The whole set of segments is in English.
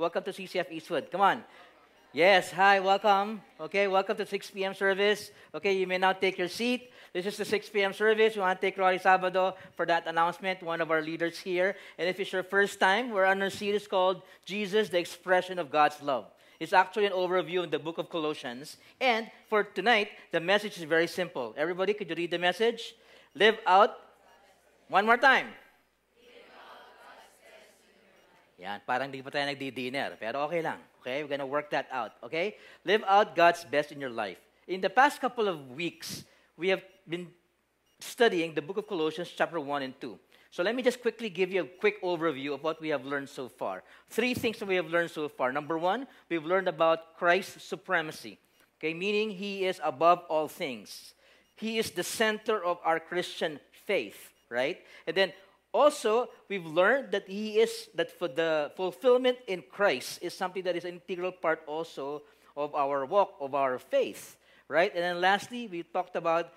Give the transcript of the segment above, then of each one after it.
Welcome to CCF Eastwood. Come on. Yes, hi, welcome. Okay, welcome to 6 p.m. service. Okay, you may now take your seat. This is the 6 p.m. service. We want to take Rory Sabado for that announcement, one of our leaders here. And if it's your first time, we're on a series called Jesus, the Expression of God's Love. It's actually an overview in the book of Colossians. And for tonight, the message is very simple. Everybody, could you read the message? Live out. One more time. Yan, parang di pa tayo nagdi-dinner, pero okay lang. Okay, we're going to work that out. Okay? Live out God's best in your life. In the past couple of weeks, we have been studying the book of Colossians, chapter 1 and 2. So let me just quickly give you a quick overview of what we have learned so far. Three things that we have learned so far. Number one, we've learned about Christ's supremacy, okay, meaning he is above all things. He is the center of our Christian faith, right? And then also, we've learned that He is, that for the fulfillment in Christ is something that is an integral part also of our walk, of our faith, right? And then lastly, we talked about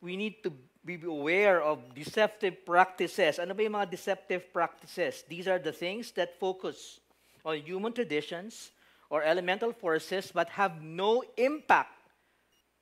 we need to be aware of deceptive practices. Ano ba mga deceptive practices? These are the things that focus on human traditions or elemental forces but have no impact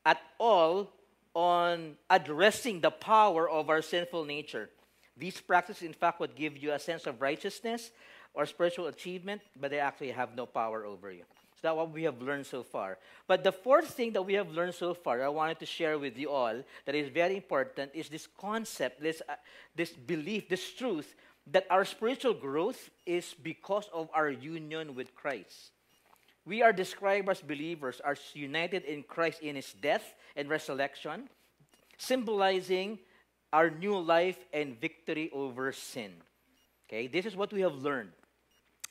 at all on addressing the power of our sinful nature. These practices, in fact, would give you a sense of righteousness or spiritual achievement, but they actually have no power over you. So that's what we have learned so far. But the fourth thing that we have learned so far, I wanted to share with you all, that is very important, is this concept, this, uh, this belief, this truth that our spiritual growth is because of our union with Christ. We are described as believers, are united in Christ in his death and resurrection, symbolizing our new life and victory over sin. Okay, this is what we have learned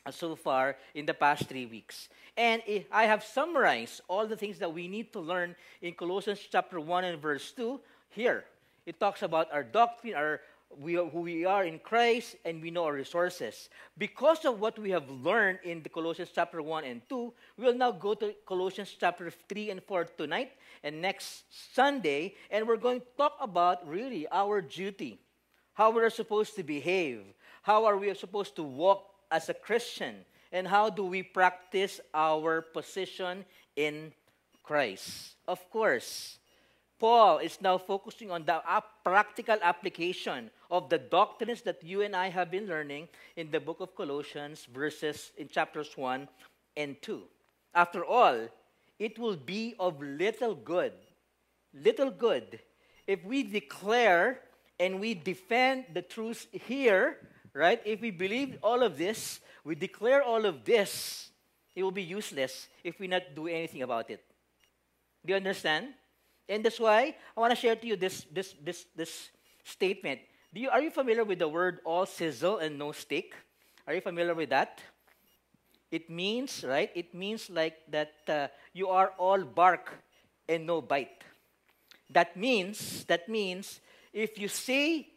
uh, so far in the past three weeks. And I have summarized all the things that we need to learn in Colossians chapter 1 and verse 2 here. It talks about our doctrine, our we are, who we are in Christ, and we know our resources. Because of what we have learned in the Colossians chapter 1 and 2, we will now go to Colossians chapter 3 and 4 tonight and next Sunday, and we're going to talk about really our duty, how we are supposed to behave, how are we supposed to walk as a Christian, and how do we practice our position in Christ. Of course, Paul is now focusing on the practical application of the doctrines that you and I have been learning in the book of Colossians, verses in chapters 1 and 2. After all, it will be of little good, little good, if we declare and we defend the truth here, right? If we believe all of this, we declare all of this, it will be useless if we not do anything about it. Do you understand? And that's why I want to share to you this, this, this, this statement. Do you, are you familiar with the word all sizzle and no steak? Are you familiar with that? It means, right? It means like that uh, you are all bark and no bite. That means, that means if you say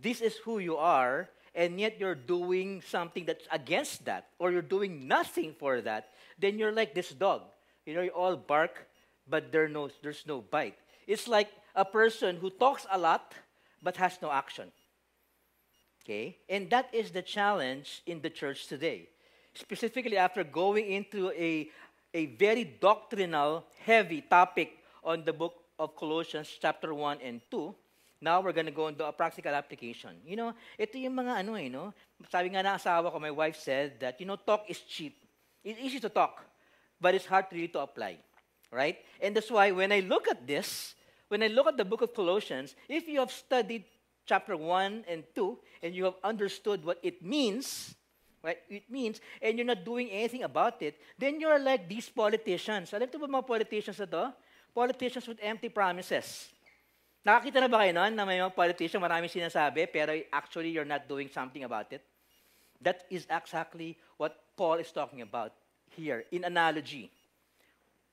this is who you are, and yet you're doing something that's against that, or you're doing nothing for that, then you're like this dog. You know, you all bark but there no, there's no bite. It's like a person who talks a lot but has no action. Okay? And that is the challenge in the church today. Specifically, after going into a, a very doctrinal, heavy topic on the book of Colossians, chapter 1 and 2, now we're to go into a practical application. You know, ito yung mga ano eh, no? Sabi nga na asawa ko, my wife said that, you know, talk is cheap. It's easy to talk, but it's hard really to apply right? And that's why when I look at this, when I look at the book of Colossians, if you have studied chapter 1 and 2 and you have understood what it means, right? It means, and you're not doing anything about it, then you're like these politicians. Alam ito ba mga politicians na to? Politicians with empty promises. Nakakita na ba kayo noon na may mga politician, maraming sinasabi, pero actually you're not doing something about it? That is exactly what Paul is talking about here in analogy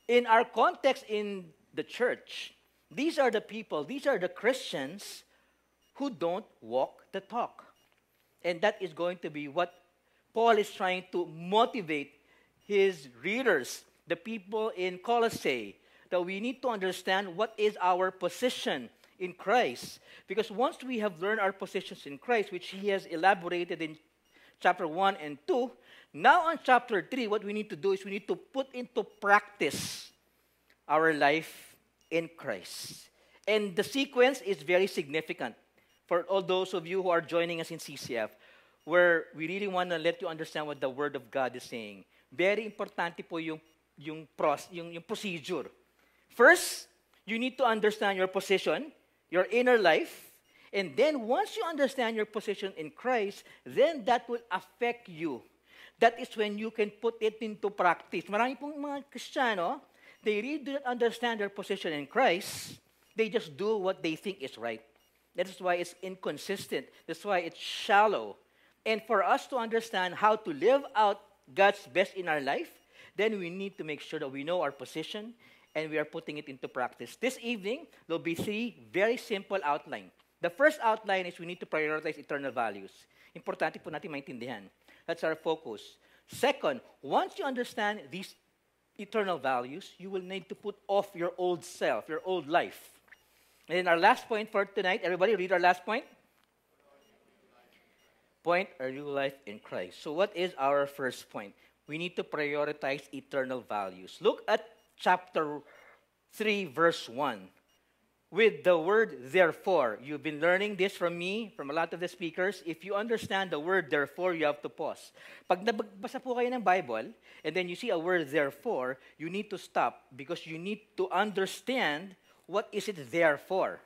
in our context in the church, these are the people, these are the Christians who don't walk the talk. And that is going to be what Paul is trying to motivate his readers, the people in Colossae, that we need to understand what is our position in Christ. Because once we have learned our positions in Christ, which he has elaborated in chapter 1 and 2, Now, on chapter 3, what we need to do is we need to put into practice our life in Christ. And the sequence is very significant for all those of you who are joining us in CCF, where we really want to let you understand what the Word of God is saying. Very importante po yung, yung, pros, yung, yung procedure. First, you need to understand your position, your inner life, and then once you understand your position in Christ, then that will affect you that is when you can put it into practice. Marami pong mga Kristiyano, they really do not understand their position in Christ. They just do what they think is right. That is why it's inconsistent. That's why it's shallow. And for us to understand how to live out God's best in our life, then we need to make sure that we know our position and we are putting it into practice. This evening, there'll be three very simple outline. The first outline is we need to prioritize eternal values. Importante po natin maintindihan. That's our focus. Second, once you understand these eternal values, you will need to put off your old self, your old life. And then our last point for tonight, everybody read our last point. Point our new life in Christ. So, what is our first point? We need to prioritize eternal values. Look at chapter 3, verse 1 with the word therefore. You've been learning this from me, from a lot of the speakers. If you understand the word therefore, you have to pause. Pag nabasa po kayo ng Bible, and then you see a word therefore, you need to stop because you need to understand what is it there for.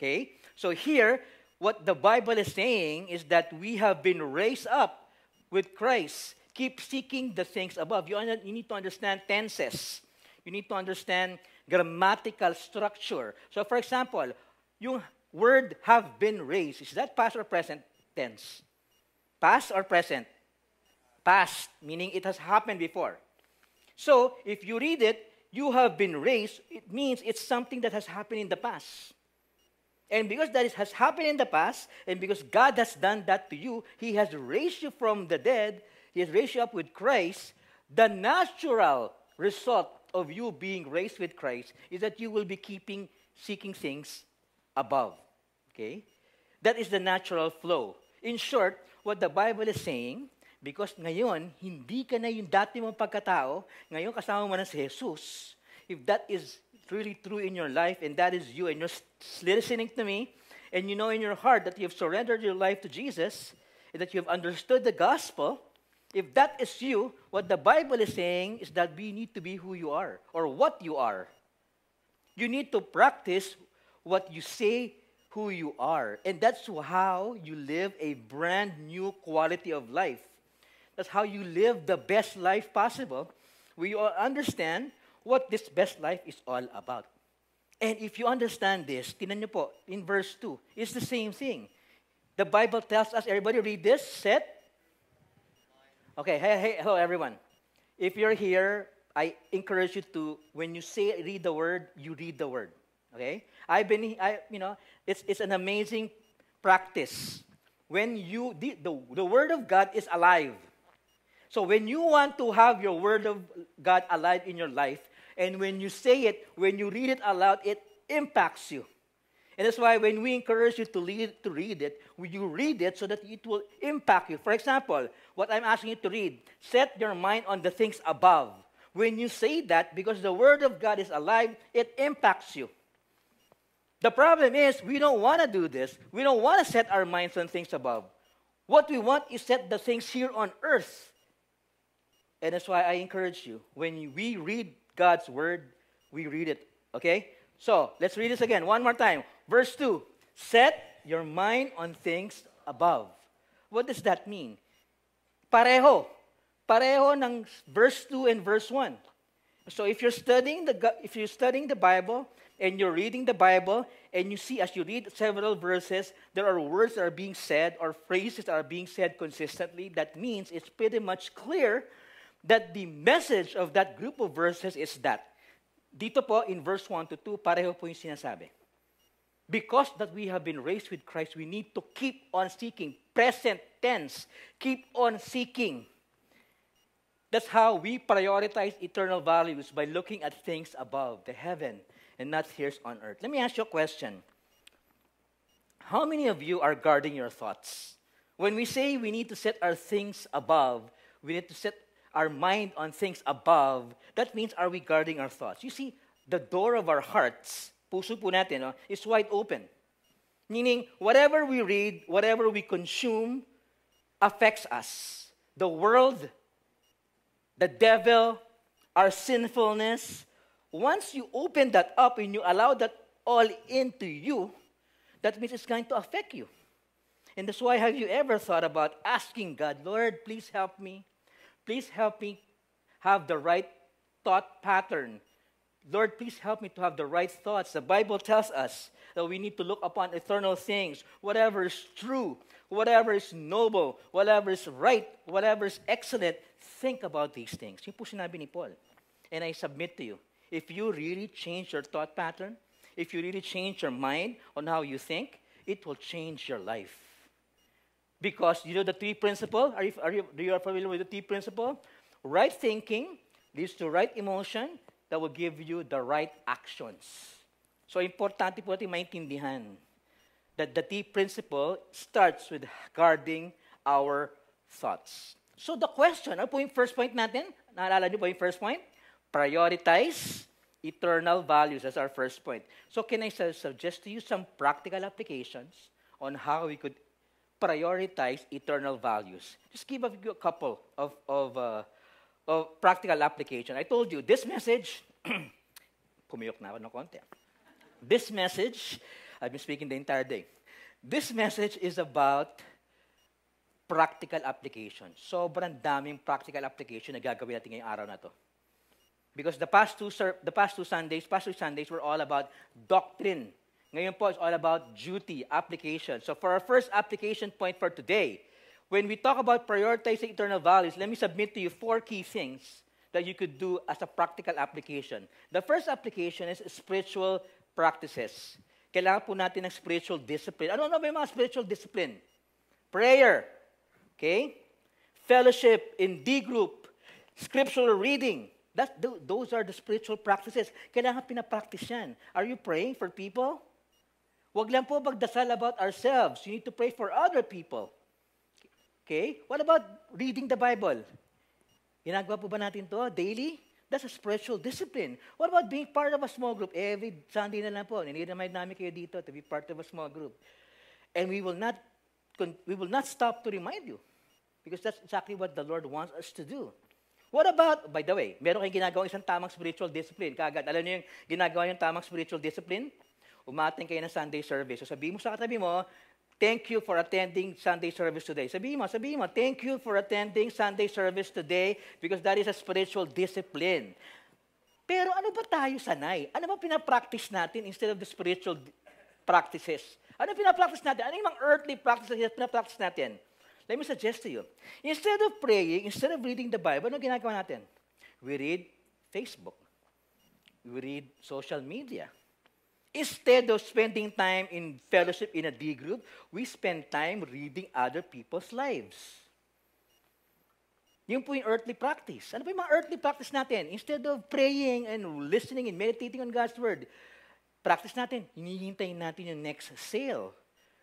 Okay? So here, what the Bible is saying is that we have been raised up with Christ. Keep seeking the things above. You, you need to understand tenses. You need to understand grammatical structure. So for example, yung word have been raised, is that past or present tense? Past or present? Past, meaning it has happened before. So if you read it, you have been raised, it means it's something that has happened in the past. And because that has happened in the past, and because God has done that to you, He has raised you from the dead, He has raised you up with Christ, the natural result of you being raised with Christ is that you will be keeping seeking things above. Okay? That is the natural flow. In short, what the Bible is saying, because ngayon, hindi ka na yung dati mong pagkatao, ngayon kasama mo na si Jesus, if that is really true in your life and that is you and you're listening to me and you know in your heart that you've surrendered your life to Jesus and that you've understood the gospel, if that is you, what the Bible is saying is that we need to be who you are or what you are. You need to practice what you say who you are. And that's how you live a brand new quality of life. That's how you live the best life possible. We all understand what this best life is all about. And if you understand this, po, in verse 2, it's the same thing. The Bible tells us, everybody read this, set Okay, hey, hey, hello everyone. If you're here, I encourage you to, when you say read the word, you read the word. Okay? I've been, I, you know, it's, it's an amazing practice. When you, the, the, the word of God is alive. So when you want to have your word of God alive in your life, and when you say it, when you read it aloud, it impacts you. And that's why when we encourage you to, read, to read it, you read it so that it will impact you. For example, what I'm asking you to read, set your mind on the things above. When you say that, because the Word of God is alive, it impacts you. The problem is, we don't want to do this. We don't want to set our minds on things above. What we want is set the things here on earth. And that's why I encourage you, when we read God's Word, we read it. Okay? So, let's read this again. One more time. Verse 2 Set your mind on things above. What does that mean? Pareho. Pareho ng verse 2 and verse 1. So if you're studying the if you're studying the Bible and you're reading the Bible and you see as you read several verses there are words that are being said or phrases that are being said consistently that means it's pretty much clear that the message of that group of verses is that dito po in verse 1 to 2 pareho po yung sinasabi because that we have been raised with Christ, we need to keep on seeking. Present tense. Keep on seeking. That's how we prioritize eternal values by looking at things above, the heaven, and not here on earth. Let me ask you a question. How many of you are guarding your thoughts? When we say we need to set our things above, we need to set our mind on things above. That means, are we guarding our thoughts? You see, the door of our hearts, puso po natin, is wide open. Meaning, whatever we read, whatever we consume, affects us. The world, the devil, our sinfulness. Once you open that up and you allow that all into you, that means it's going to affect you. And that's why have you ever thought about asking God, Lord, please help me. Please help me have the right thought pattern. Lord, please help me to have the right thoughts. The Bible tells us that we need to look upon eternal things, whatever is true, whatever is noble, whatever is right, whatever is excellent. Think about these things. Yung po sinabi ni Paul. And I submit to you, if you really change your thought pattern, if you really change your mind on how you think, it will change your life. Because you know the three principle? Are you, are you, you are familiar with the three principle? Right thinking leads to right emotion that will give you the right actions. So, importante po natin maintindihan that the T principle starts with guarding our thoughts. So, the question, ano po yung first point natin? Naalala niyo po yung first point? Prioritize eternal values as our first point. So, can I suggest to you some practical applications on how we could prioritize eternal values? Just give a couple of, of uh, of practical application. I told you, this message, pumiyok na ako ng konti. This message, I've been speaking the entire day. This message is about practical application. Sobrang daming practical application na gagawin natin ngayong araw na to. Because the past two, the past two Sundays, past two Sundays were all about doctrine. Ngayon po, it's all about duty, application. So for our first application point for today, when we talk about prioritizing eternal values, let me submit to you four key things that you could do as a practical application. The first application is spiritual practices. Kailangan po natin ng spiritual discipline. Ano na ba yung mga spiritual discipline? Prayer. Okay? Fellowship in D group. Scriptural reading. That, those are the spiritual practices. Kailangan pinapractice yan. Are you praying for people? Huwag lang po magdasal about ourselves. You need to pray for other people. Okay? What about reading the Bible? Ginagawa po ba natin to daily? That's a spiritual discipline. What about being part of a small group? Every Sunday na lang po, niniremind namin kayo dito to be part of a small group. And we will not we will not stop to remind you. Because that's exactly what the Lord wants us to do. What about, by the way, meron kayong ginagawa isang tamang spiritual discipline. Kagad, alam niyo yung ginagawa yung tamang spiritual discipline? Umating kayo ng Sunday service. So sabihin mo sa katabi mo, Thank you for attending Sunday service today. Sabihin mo, sabihin mo, thank you for attending Sunday service today because that is a spiritual discipline. Pero ano ba tayo sanay? Ano ba pinapractice natin instead of the spiritual practices? Ano pinapractice natin? Ano yung mga earthly practices na pinapractice natin? Let me suggest to you. Instead of praying, instead of reading the Bible, ano ginagawa natin? We read Facebook. We read social media. Instead of spending time in fellowship in a D group, we spend time reading other people's lives. Yung po yung earthly practice. Ano po yung mga earthly practice natin? Instead of praying and listening and meditating on God's Word, practice natin, hinihintay natin yung next sale.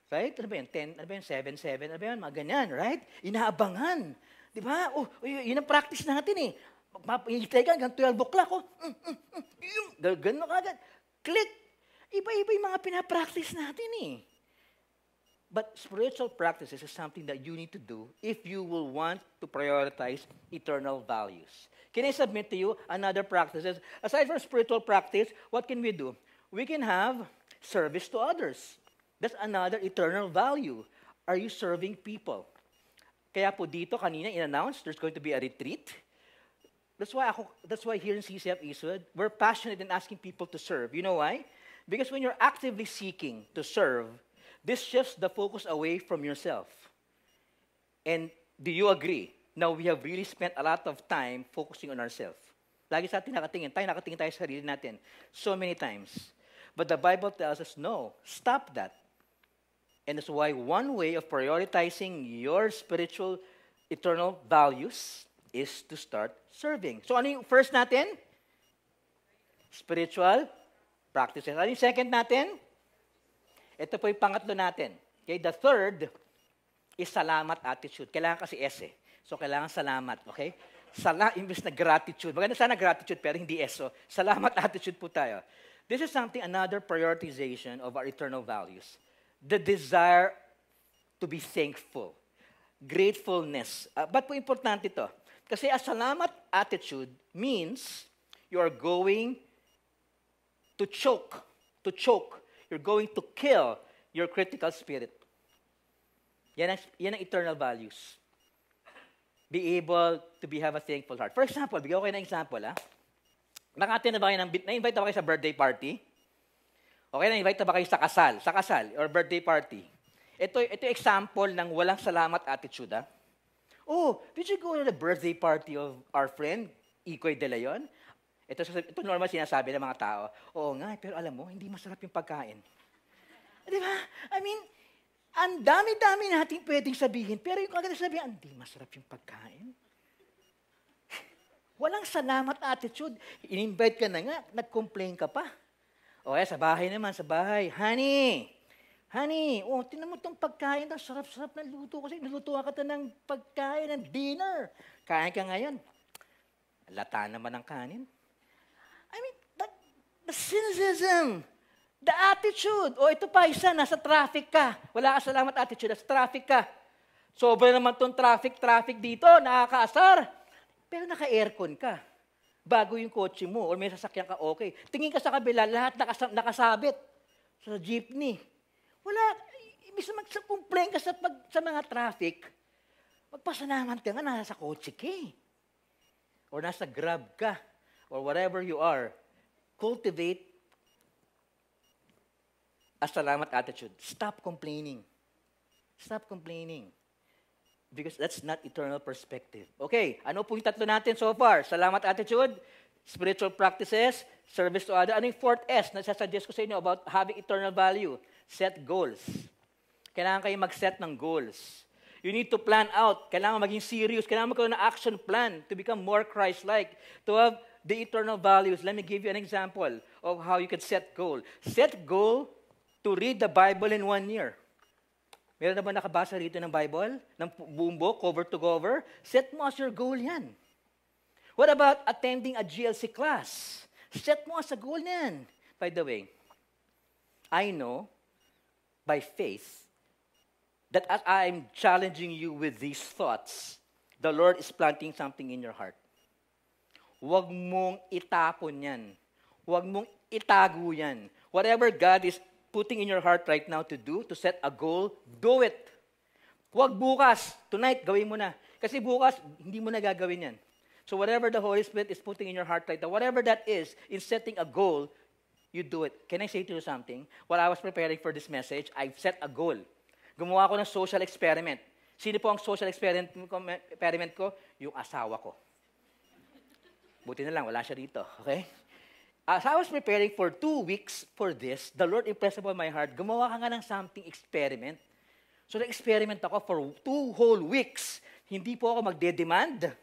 Right? Ano ba yun? 10, ano ba yun? 7, 7, ano ba yun? Mga ganyan, right? Inaabangan. Di ba? Oh, yun ang practice natin eh. Hintay ka hanggang 12 o'clock. Oh. Mm, mm, mm, ganun agad. Click. Iba-iba yung mga pinapractice natin eh. But spiritual practices is something that you need to do if you will want to prioritize eternal values. Can I submit to you another practices? Aside from spiritual practice, what can we do? We can have service to others. That's another eternal value. Are you serving people? Kaya po dito kanina in-announce there's going to be a retreat. That's why ako, that's why here in CCF Eastwood, we're passionate in asking people to serve. You know why? Because when you're actively seeking to serve, this shifts the focus away from yourself. And do you agree? Now, we have really spent a lot of time focusing on ourselves. Lagi sa atin nakatingin. Tayo nakatingin tayo sa sarili natin. So many times. But the Bible tells us, no, stop that. And that's why one way of prioritizing your spiritual eternal values is to start serving. So ano yung first natin? Spiritual practices. Ano yung second natin? Ito po yung pangatlo natin. Okay, the third is salamat attitude. Kailangan kasi S eh. So, kailangan salamat, okay? Sala, imbes na gratitude. Maganda sana gratitude, pero hindi eso. Salamat attitude po tayo. This is something, another prioritization of our eternal values. The desire to be thankful. Gratefulness. Uh, ba't po importante ito? Kasi a salamat attitude means you are going to choke, to choke. You're going to kill your critical spirit. Yan ang, yan ang eternal values. Be able to be have a thankful heart. For example, bigyan ko kayo ng example, ha? Na ba kayo ng, na-invite na ba kayo sa birthday party? Okay, na-invite na ba kayo sa kasal? Sa kasal or birthday party? Ito, ito example ng walang salamat attitude, ha? Oh, did you go to the birthday party of our friend, Ikoy De Leon? Ito, ito normal sinasabi ng mga tao. Oo nga, pero alam mo, hindi masarap yung pagkain. Di ba? I mean, ang dami-dami natin pwedeng sabihin, pero yung kagad sabihin, hindi masarap yung pagkain. Walang salamat attitude. In-invite ka na nga, nag-complain ka pa. O kaya sa bahay naman, sa bahay, Honey, honey, oh, tinan mo itong pagkain, ang sarap-sarap na luto kasi nilutuan ka ng pagkain, ng dinner. Kain ka ngayon. Lata naman ang kanin. The, cynicism, the attitude. O ito pa, isa, nasa traffic ka. Wala ka salamat attitude, nasa traffic ka. Sobra naman itong traffic, traffic dito, nakakaasar. Pero naka-aircon ka. Bago yung kotse mo, or may sasakyan ka, okay. Tingin ka sa kabila, lahat nakas- nakasabit sa jeepney. Wala, ibig sabihin, mag-complain ka sa, pag, sa mga traffic, magpasalamat ka nga, nasa kotse ka eh. Or nasa grab ka, or whatever you are. Cultivate a salamat attitude. Stop complaining. Stop complaining. Because that's not eternal perspective. Okay, ano po yung tatlo natin so far? Salamat attitude, spiritual practices, service to other. Ano yung fourth S na sasuggest ko sa inyo about having eternal value? Set goals. Kailangan kayo mag-set ng goals. You need to plan out. Kailangan maging serious. Kailangan magkaroon ng action plan to become more Christ-like. To have the eternal values. Let me give you an example of how you can set goal. Set goal to read the Bible in one year. Meron na ba nakabasa rito ng Bible? Ng buong book, cover to cover? Set mo as your goal yan. What about attending a GLC class? Set mo as a goal yan. By the way, I know by faith that as I'm challenging you with these thoughts, the Lord is planting something in your heart. Huwag mong itapon yan. Huwag mong itago yan. Whatever God is putting in your heart right now to do, to set a goal, do it. Huwag bukas, tonight, gawin mo na. Kasi bukas, hindi mo na gagawin yan. So whatever the Holy Spirit is putting in your heart right now, whatever that is, in setting a goal, you do it. Can I say to you something? While I was preparing for this message, I've set a goal. Gumawa ko ng social experiment. Sino po ang social experiment ko? Yung asawa ko. Buti na lang, wala siya dito. Okay? as I was preparing for two weeks for this, the Lord impressed upon my heart, gumawa ka nga ng something experiment. So nag-experiment ako for two whole weeks. Hindi po ako magde-demand.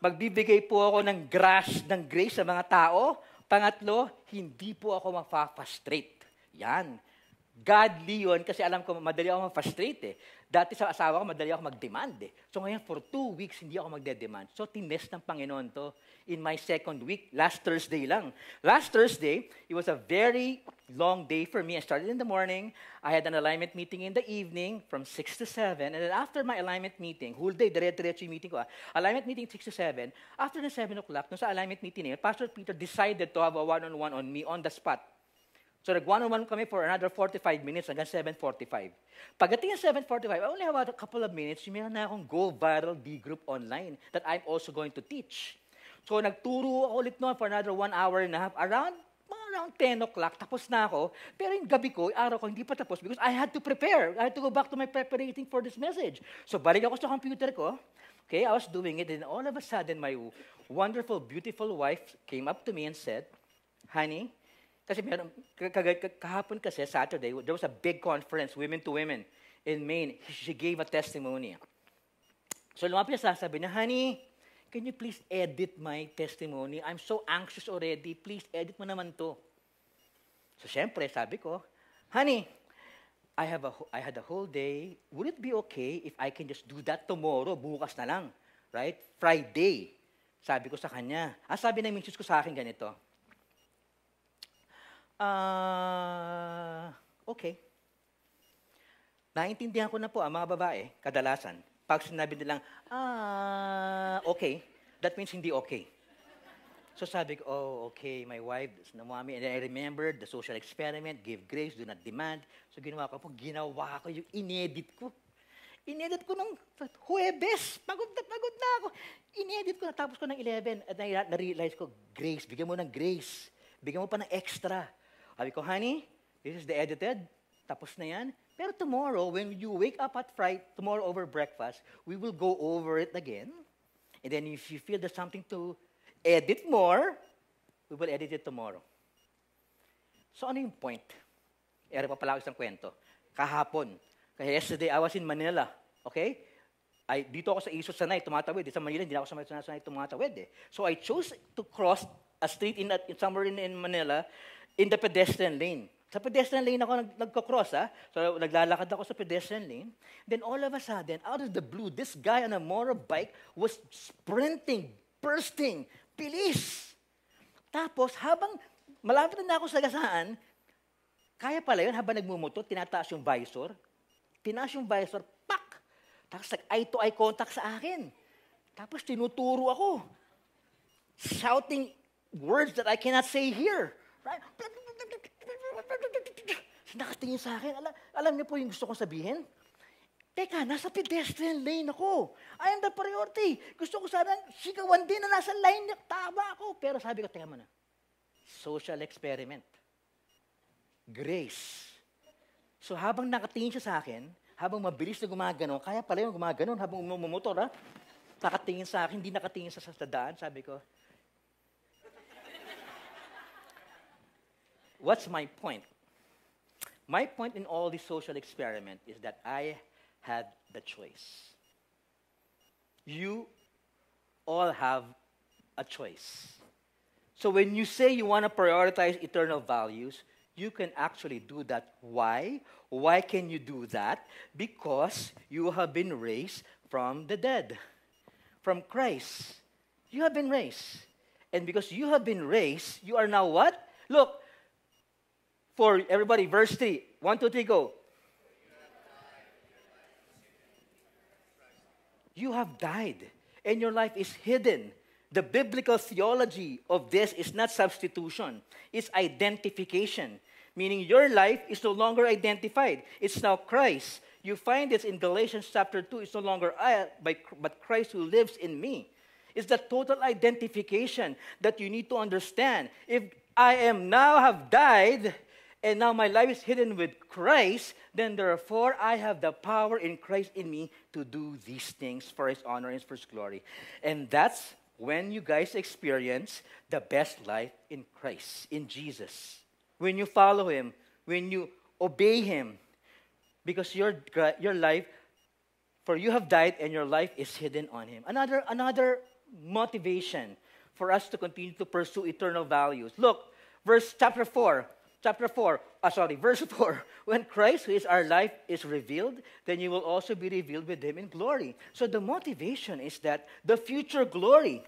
Magbibigay po ako ng grace, ng grace sa mga tao. Pangatlo, hindi po ako mafa-frustrate. Yan. Godly yun kasi alam ko madali ako ma-frustrate eh. Dati sa asawa ko, madali ako mag-demand eh. So ngayon, for two weeks, hindi ako magde-demand. So tinest ng Panginoon to in my second week, last Thursday lang. Last Thursday, it was a very long day for me. I started in the morning. I had an alignment meeting in the evening from 6 to 7. And then after my alignment meeting, whole day, dire-diretso yung meeting ko. Ah. Alignment meeting 6 to 7. After the 7 o'clock, nung sa alignment meeting Pastor Peter decided to have a one-on-one on me on the spot. So nag-one-on-one kami for another 45 minutes hanggang 7.45. Pagdating ng 7.45, I only have a couple of minutes, meron na akong Go Viral D Group online that I'm also going to teach. So nagturo ako ulit noon for another one hour and a half. Around, around 10 o'clock, tapos na ako. Pero yung gabi ko, araw ko, hindi pa tapos because I had to prepare. I had to go back to my preparing for this message. So balik ako sa computer ko. Okay, I was doing it, and all of a sudden, my wonderful, beautiful wife came up to me and said, Honey, kasi meron, kahapon kasi, Saturday, there was a big conference, Women to Women, in Maine. She gave a testimony. So lumapit siya sasabi niya, Honey, can you please edit my testimony? I'm so anxious already. Please edit mo naman to. So syempre, sabi ko, Honey, I, have a, I had a whole day. Would it be okay if I can just do that tomorrow, bukas na lang? Right? Friday. Sabi ko sa kanya. Ah, sabi ng misis ko sa akin ganito. Ah, okay. Naintindihan ko na po ang mga babae, kadalasan. Pag sinabi nilang, ah, okay, that means hindi okay. So sabi ko, oh, okay, my wife, na mommy, and I remembered the social experiment, give grace, do not demand. So ginawa ko po, ginawa ko yung inedit ko. Inedit ko nung Huwebes. Pagod na pagod na ako. Inedit ko, natapos ko ng 11. At na- na-realize ko, grace, bigyan mo ng grace. Bigyan mo pa ng extra. Sabi ko, honey, this is the edited. Tapos na yan. Pero tomorrow, when you wake up at Friday, tomorrow over breakfast, we will go over it again. And then if you feel there's something to edit more, we will edit it tomorrow. So ano yung point? Ere pa pala isang kwento. Kahapon, kaya yesterday I was in Manila, okay? I, dito ako sa Isos sanay, tumatawid. Sa Manila, hindi ako sanay, sanay tumatawid eh. So I chose to cross a street in, in somewhere in, in Manila in the pedestrian lane. Sa pedestrian lane ako nag, nagko-cross, ha? So naglalakad ako sa pedestrian lane. Then all of a sudden, out of the blue, this guy on a motorbike was sprinting, bursting, bilis. Tapos habang malapit na ako sa gasaan, kaya pala yun, habang nagmumoto, tinataas yung visor. Tinaas yung visor, pak! Tapos nag-eye to eye contact sa akin. Tapos tinuturo ako. Shouting words that I cannot say here. Right? Nakatingin sa akin. Alam, alam niyo po yung gusto kong sabihin? Teka, nasa pedestrian lane ako. I am the priority. Gusto ko sana sigawan din na nasa niya. Tama ako. Pero sabi ko, teka muna. Social experiment. Grace. So habang nakatingin siya sa akin, habang mabilis na gumagano, kaya pala yung gumagano habang umumotor, ha? Nakatingin sa akin, hindi nakatingin sa sa sabi ko, What's my point? My point in all this social experiment is that I had the choice. You all have a choice. So when you say you want to prioritize eternal values, you can actually do that. Why? Why can you do that? Because you have been raised from the dead, from Christ. You have been raised. And because you have been raised, you are now what? Look, for everybody, verse 3. One, two, three, go. You have died, and your life is hidden. The biblical theology of this is not substitution, it's identification, meaning your life is no longer identified. It's now Christ. You find this in Galatians chapter 2. It's no longer I, but Christ who lives in me. It's the total identification that you need to understand. If I am now have died, and now my life is hidden with Christ, then therefore I have the power in Christ in me to do these things for His honor and for His glory. And that's when you guys experience the best life in Christ, in Jesus. When you follow Him, when you obey Him, because your, your life, for you have died and your life is hidden on Him. Another, another motivation for us to continue to pursue eternal values. Look, verse chapter 4 chapter 4, uh, sorry, verse 4. When Christ, who is our life, is revealed, then you will also be revealed with him in glory. So the motivation is that the future glory,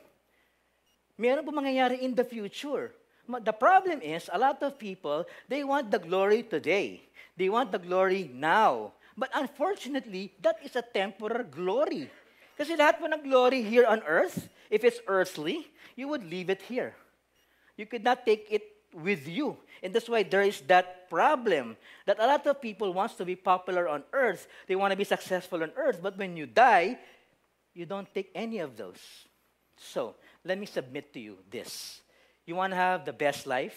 meron po mangyayari in the future. The problem is, a lot of people, they want the glory today. They want the glory now. But unfortunately, that is a temporary glory. Kasi lahat po ng glory here on earth, if it's earthly, you would leave it here. You could not take it with you. And that's why there is that problem that a lot of people wants to be popular on earth. They want to be successful on earth, but when you die, you don't take any of those. So, let me submit to you this. You want to have the best life?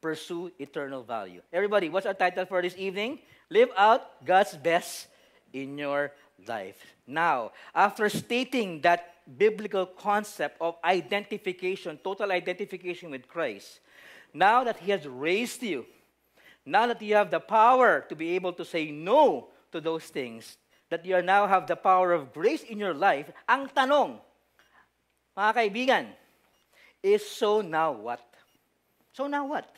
Pursue eternal value. Everybody, what's our title for this evening? Live out God's best in your life. Now, after stating that biblical concept of identification, total identification with Christ, now that He has raised you, now that you have the power to be able to say no to those things, that you now have the power of grace in your life, ang tanong, mga kaibigan, is so now what? So now what?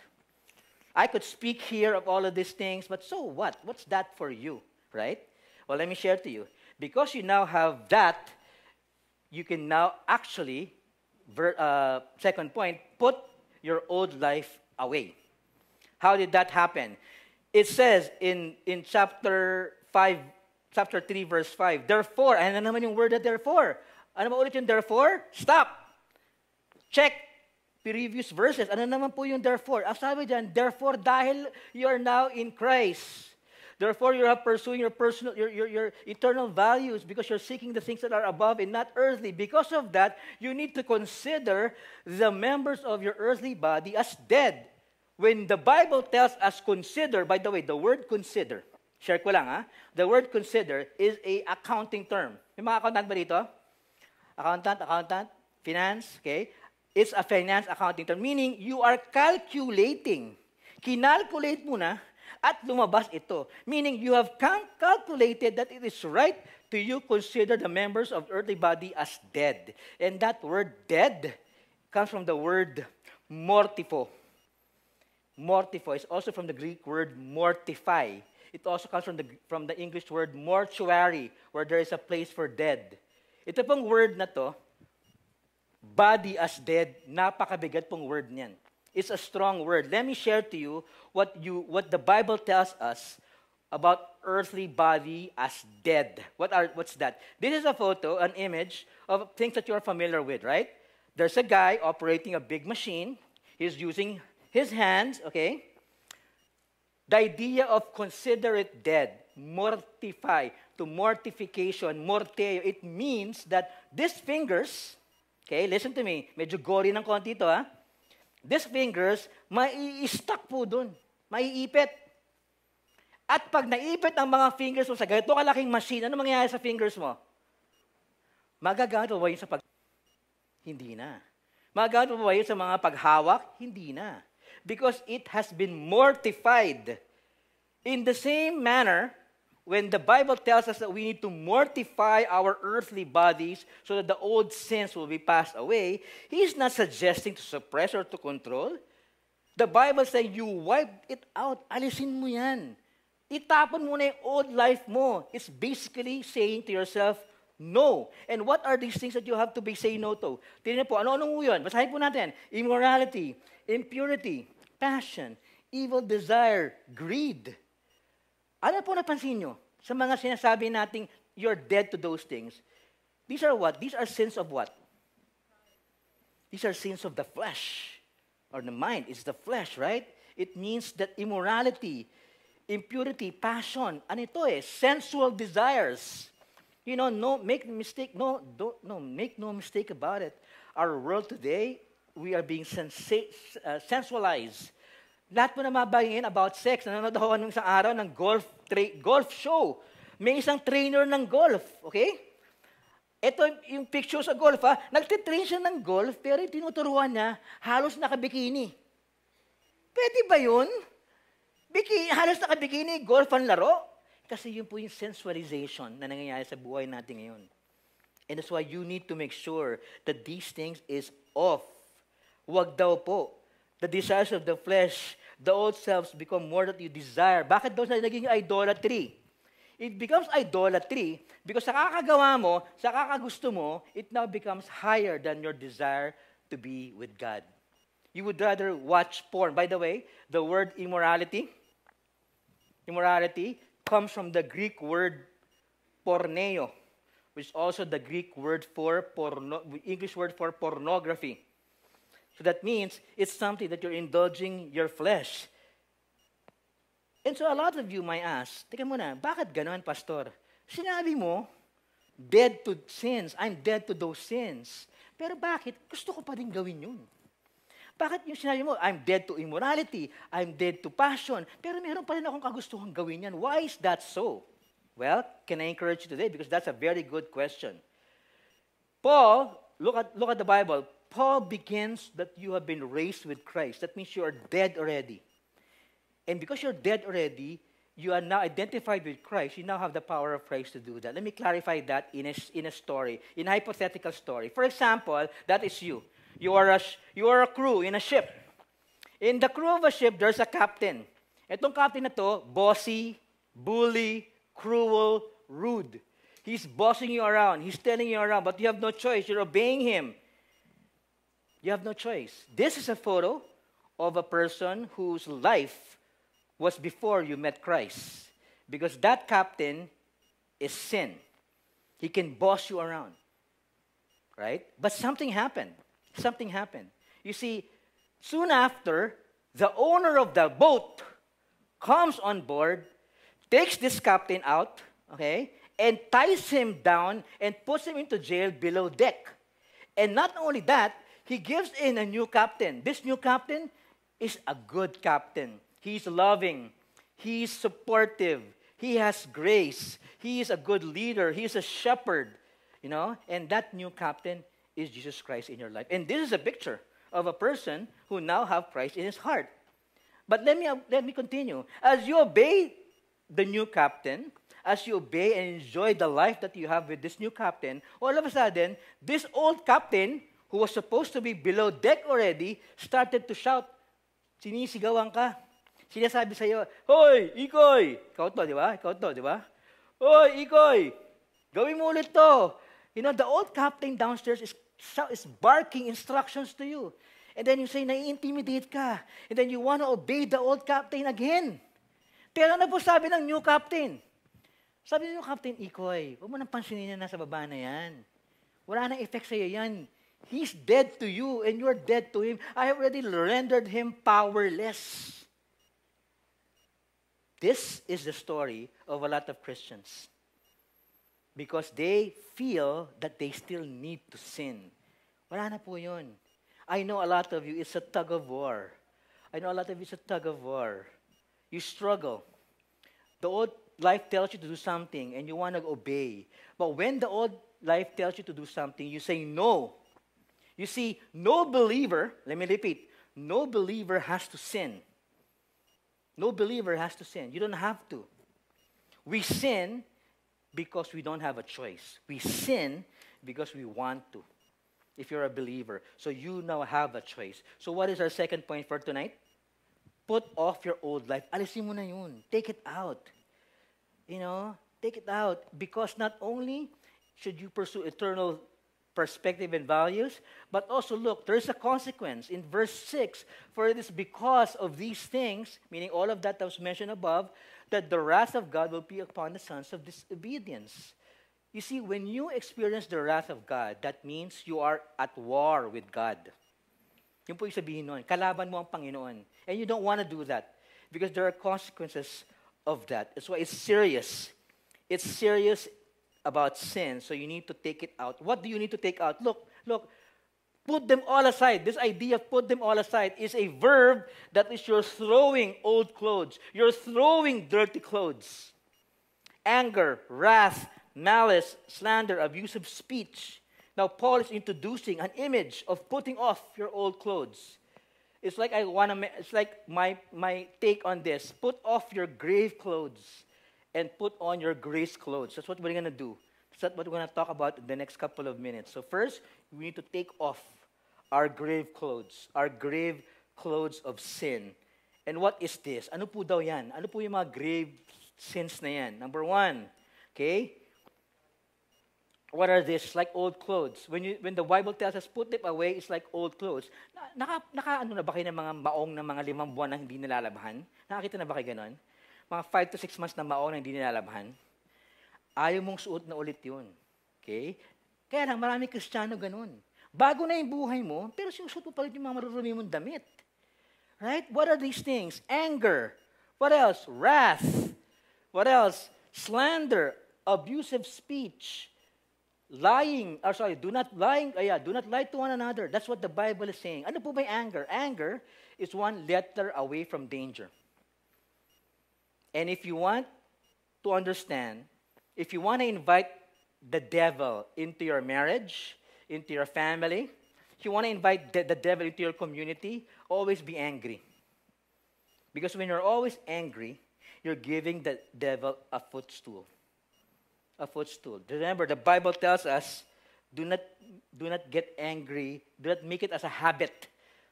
I could speak here of all of these things, but so what? What's that for you, right? Well, let me share to you. Because you now have that, you can now actually, uh, second point, put your old life away. How did that happen? It says in, in chapter 5, chapter 3, verse 5, Therefore, ano naman yung word na therefore? Ano ba ulit yung therefore? Stop. Check previous verses. Ano naman po yung therefore? Ang sabi dyan, therefore, dahil you are now in Christ. Therefore, you are pursuing your personal, your, your, your eternal values because you're seeking the things that are above and not earthly. Because of that, you need to consider the members of your earthly body as dead. When the Bible tells us consider, by the way, the word consider, share ko lang ha, the word consider is a accounting term. May mga accountant ba dito? Accountant, accountant, finance, okay? It's a finance accounting term, meaning you are calculating. Kinalculate mo na at lumabas ito. Meaning you have calculated that it is right to you consider the members of earthly body as dead. And that word dead comes from the word mortifo. Mortifo is also from the Greek word mortify. It also comes from the, from the English word mortuary, where there is a place for dead. Ito pong word na to, body as dead, napakabigat pong word niyan. It's a strong word. Let me share to you what, you, what the Bible tells us about earthly body as dead. What are, what's that? This is a photo, an image of things that you're familiar with, right? There's a guy operating a big machine. He's using his hands, okay? The idea of consider it dead, mortify, to mortification, morteo, it means that these fingers, okay, listen to me, medyo gory ng konti ito, ha? Ah. These fingers, mai-stuck po dun. Maiipit. At pag naipit ang mga fingers mo sa ganito kalaking machine, ano mangyayari sa fingers mo? Magagamit mo ba yun sa pag... Hindi na. Magagamit mo ba yun sa mga paghawak? Hindi na because it has been mortified. In the same manner, when the Bible tells us that we need to mortify our earthly bodies so that the old sins will be passed away, He's not suggesting to suppress or to control. The Bible says you wipe it out. Alisin mo yan. Itapon mo na yung old life mo. It's basically saying to yourself, no. And what are these things that you have to be saying no to? Tingnan po, ano-ano mo yun? Basahin po natin. Immorality, impurity, passion, evil desire, greed. Ano po napansin nyo? Sa mga sinasabi nating you're dead to those things. These are what? These are sins of what? These are sins of the flesh or the mind. It's the flesh, right? It means that immorality, impurity, passion, ano ito eh? Sensual desires. You know, no, make mistake, no, don't, no, make no mistake about it. Our world today we are being sensa- uh, sensualized. Lahat mo na mabagingin about sex. Nanonood ako nung isang araw ng golf, tra- golf show. May isang trainer ng golf, okay? Ito yung picture sa golf, ha? Nagtitrain siya ng golf, pero tinuturuan niya, halos nakabikini. Pwede ba yun? Bikini, halos nakabikini, golf ang laro? Kasi yun po yung sensualization na nangyayari sa buhay natin ngayon. And that's why you need to make sure that these things is off Huwag daw po. The desires of the flesh, the old selves become more that you desire. Bakit daw sa naging idolatry? It becomes idolatry because sa kakagawa mo, sa kakagusto mo, it now becomes higher than your desire to be with God. You would rather watch porn. By the way, the word immorality, immorality comes from the Greek word porneo, which is also the Greek word for porno, English word for pornography. So that means it's something that you're indulging your flesh. And so a lot of you might ask, Teka muna, bakit ganon, Pastor? Sinabi mo, dead to sins. I'm dead to those sins. Pero bakit? Gusto ko pa rin gawin yun. Bakit yung sinabi mo, I'm dead to immorality, I'm dead to passion, pero meron pa rin akong kagustuhan gawin yan. Why is that so? Well, can I encourage you today? Because that's a very good question. Paul, look at, look at the Bible. Paul begins that you have been raised with Christ. That means you are dead already. And because you're dead already, you are now identified with Christ. You now have the power of Christ to do that. Let me clarify that in a, in a story, in a hypothetical story. For example, that is you. You are a, you are a crew in a ship. In the crew of a ship, there's a captain. Itong captain na to, bossy, bully, cruel, rude. He's bossing you around. He's telling you around, but you have no choice. You're obeying him. You have no choice. This is a photo of a person whose life was before you met Christ. Because that captain is sin. He can boss you around. Right? But something happened. Something happened. You see, soon after, the owner of the boat comes on board, takes this captain out, okay, and ties him down and puts him into jail below deck. And not only that, he gives in a new captain. This new captain is a good captain. He's loving, he's supportive, he has grace, he is a good leader, he's a shepherd, you know, and that new captain is Jesus Christ in your life. And this is a picture of a person who now have Christ in his heart. But let me, let me continue. As you obey the new captain, as you obey and enjoy the life that you have with this new captain, all of a sudden, this old captain, who was supposed to be below deck already, started to shout, sinisigawan ka. Sinasabi sa iyo, Hoy, Ikoy! Ikaw to, di ba? Ikaw to, di ba? Hoy, Ikoy! Gawin mo ulit to. You know, the old captain downstairs is, is barking instructions to you. And then you say, nai-intimidate ka. And then you want to obey the old captain again. Pero ano po sabi ng new captain? Sabi ng new captain, Ikoy, huwag mo nang pansinin na nasa baba na yan. Wala nang effect sa'yo yan. He's dead to you and you're dead to him. I have already rendered him powerless. This is the story of a lot of Christians. Because they feel that they still need to sin. Wala na po yun. I know a lot of you, it's a tug of war. I know a lot of you, it's a tug of war. You struggle. The old life tells you to do something and you want to obey. But when the old life tells you to do something, you say no. You see, no believer, let me repeat, no believer has to sin. No believer has to sin. You don't have to. We sin because we don't have a choice. We sin because we want to if you're a believer. So you now have a choice. So what is our second point for tonight? Put off your old life. Alisin mo na yun. Take it out. You know, take it out. Because not only should you pursue eternal perspective and values, but also look, there's a consequence. In verse 6, for it is because of these things, meaning all of that that was mentioned above, that the wrath of God will be upon the sons of disobedience. You see, when you experience the wrath of God, that means you are at war with God. Yun po yung sabihin nun. Kalaban mo ang Panginoon. And you don't want to do that because there are consequences of that. That's why it's serious. It's serious about sin, so you need to take it out. What do you need to take out? Look, look, put them all aside. This idea of put them all aside is a verb that is you're throwing old clothes, you're throwing dirty clothes. Anger, wrath, malice, slander, abusive speech. Now, Paul is introducing an image of putting off your old clothes. It's like I want to. It's like my my take on this. Put off your grave clothes, and put on your grace clothes. That's what we're gonna do. That's what we're gonna talk about in the next couple of minutes. So first, we need to take off our grave clothes, our grave clothes of sin. And what is this? Ano po daw yan? Ano po yung mga grave sins na yan? Number one, okay? what are this? Like old clothes. When, you, when the Bible tells us, put them away, it's like old clothes. Naka, naka ano na ba kayo ng mga maong na mga limang buwan na hindi nilalabhan? Nakakita na ba kayo ganon? Mga five to six months na maong na hindi nilalabhan? Ayaw mong suot na ulit yun. Okay? Kaya lang, maraming kristyano ganun. Bago na yung buhay mo, pero sinusuot mo pa rin yung mga marurumi mong damit. Right? What are these things? Anger. What else? Wrath. What else? Slander. Abusive speech lying, or sorry, do not lying, uh, yeah, do not lie to one another. That's what the Bible is saying. Ano po ba anger? Anger is one letter away from danger. And if you want to understand, if you want to invite the devil into your marriage, into your family, if you want to invite the, the devil into your community, always be angry. Because when you're always angry, you're giving the devil a footstool a footstool. Remember, the Bible tells us do not, do not get angry, do not make it as a habit.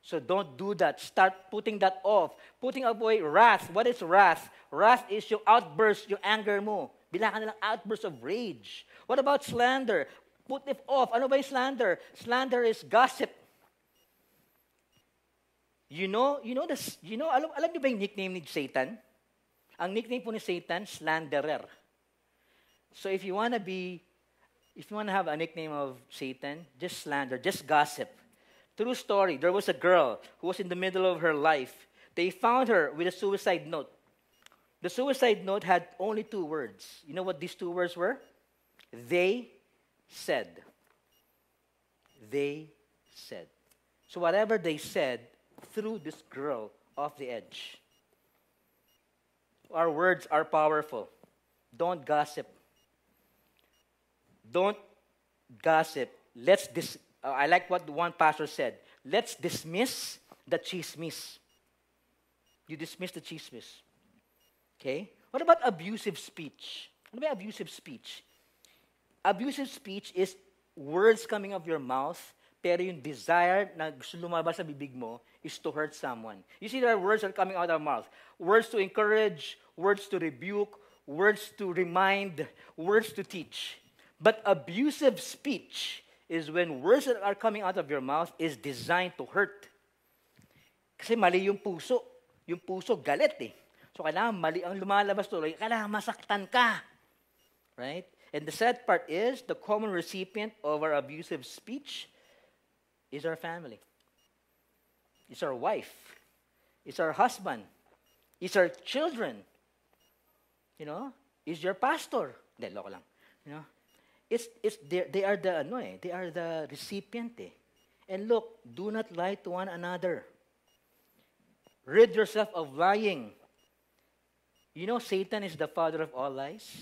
So don't do that. Start putting that off. Putting away wrath. What is wrath? Wrath is yung outburst, yung anger mo. Bilangan na lang outburst of rage. What about slander? Put it off. Ano ba yung slander? Slander is gossip. You know, you know, this, you know alam, alam niyo ba yung nickname ni Satan? Ang nickname po ni Satan, slanderer. So if you want to be, if you want to have a nickname of Satan, just slander, just gossip. True story. There was a girl who was in the middle of her life. They found her with a suicide note. The suicide note had only two words. You know what these two words were? They said. They said. So whatever they said threw this girl off the edge. Our words are powerful. Don't gossip. Don't gossip. Let's dis- uh, I like what one pastor said. Let's dismiss the chismis. You dismiss the chismis. Okay? What about abusive speech? What about abusive speech? Abusive speech is words coming out of your mouth, pero yung desire na gusto lumabas sa bibig mo is to hurt someone. You see, there are words that are coming out of our mouth. Words to encourage, words to rebuke, words to remind, words to teach. But abusive speech is when words that are coming out of your mouth is designed to hurt. Kasi mali yung puso. Yung puso galit eh. So kailangan mali ang lumalabas tuloy. Kailangan masaktan ka. Right? And the sad part is the common recipient of our abusive speech is our family. It's our wife. It's our husband. It's our children. You know? It's your pastor. Hindi, loko lang. You know? It's, it's, they, are the, ano eh, they are the recipient eh. And look, do not lie to one another. Rid yourself of lying. You know, Satan is the father of all lies.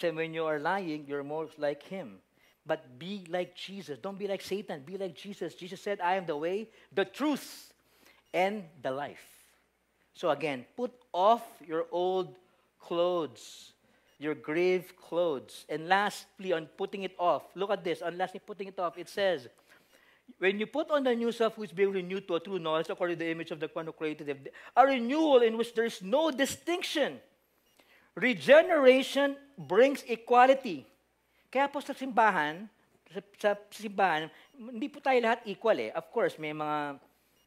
So when you are lying, you're more like him. But be like Jesus. Don't be like Satan. Be like Jesus. Jesus said, I am the way, the truth, and the life. So again, put off your old clothes, your grave clothes. And lastly, on putting it off, look at this. On lastly, putting it off, it says, when you put on the new self which being renewed to a true knowledge according to the image of the one who created it, a renewal in which there is no distinction Regeneration brings equality. Kaya po sa simbahan, sa, sa simbahan, hindi po tayo lahat equal eh. Of course, may mga,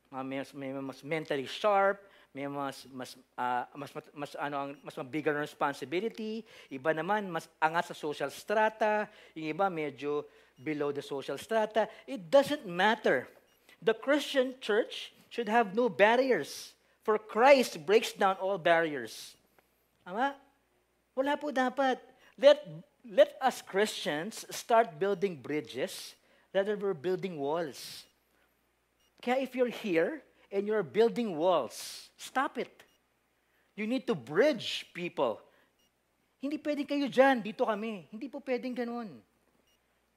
mga may, may mas mentally sharp, may mas mas uh, mas, mas ano ang mas bigger responsibility, iba naman mas angat sa social strata, yung iba medyo below the social strata. It doesn't matter. The Christian church should have no barriers. For Christ breaks down all barriers. Tama? Wala po dapat. Let, let us Christians start building bridges rather than building walls. Kaya if you're here and you're building walls, stop it. You need to bridge people. Hindi pwedeng kayo dyan, dito kami. Hindi po pwedeng ganun.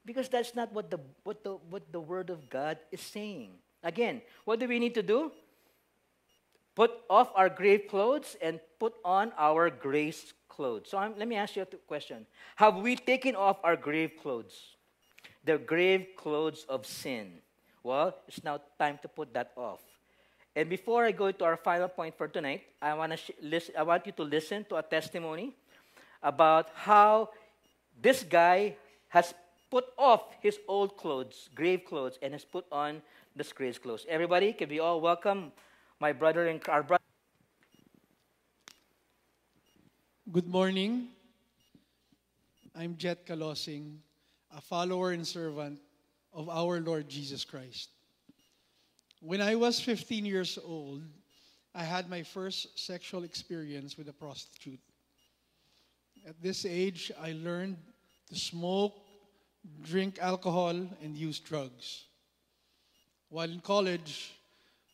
Because that's not what the, what, the, what the Word of God is saying. Again, what do we need to do? Put off our grave clothes and put on our grace clothes. So I'm, let me ask you a question. Have we taken off our grave clothes? The grave clothes of sin. Well, it's now time to put that off. And before I go to our final point for tonight, I want, to I want you to listen to a testimony about how this guy has put off his old clothes, grave clothes, and has put on the grave clothes. Everybody, can we all welcome my brother and our brother? Good morning. I'm Jet Kalosing, a follower and servant of our Lord Jesus Christ. When I was 15 years old, I had my first sexual experience with a prostitute. At this age, I learned to smoke, drink alcohol, and use drugs. While in college,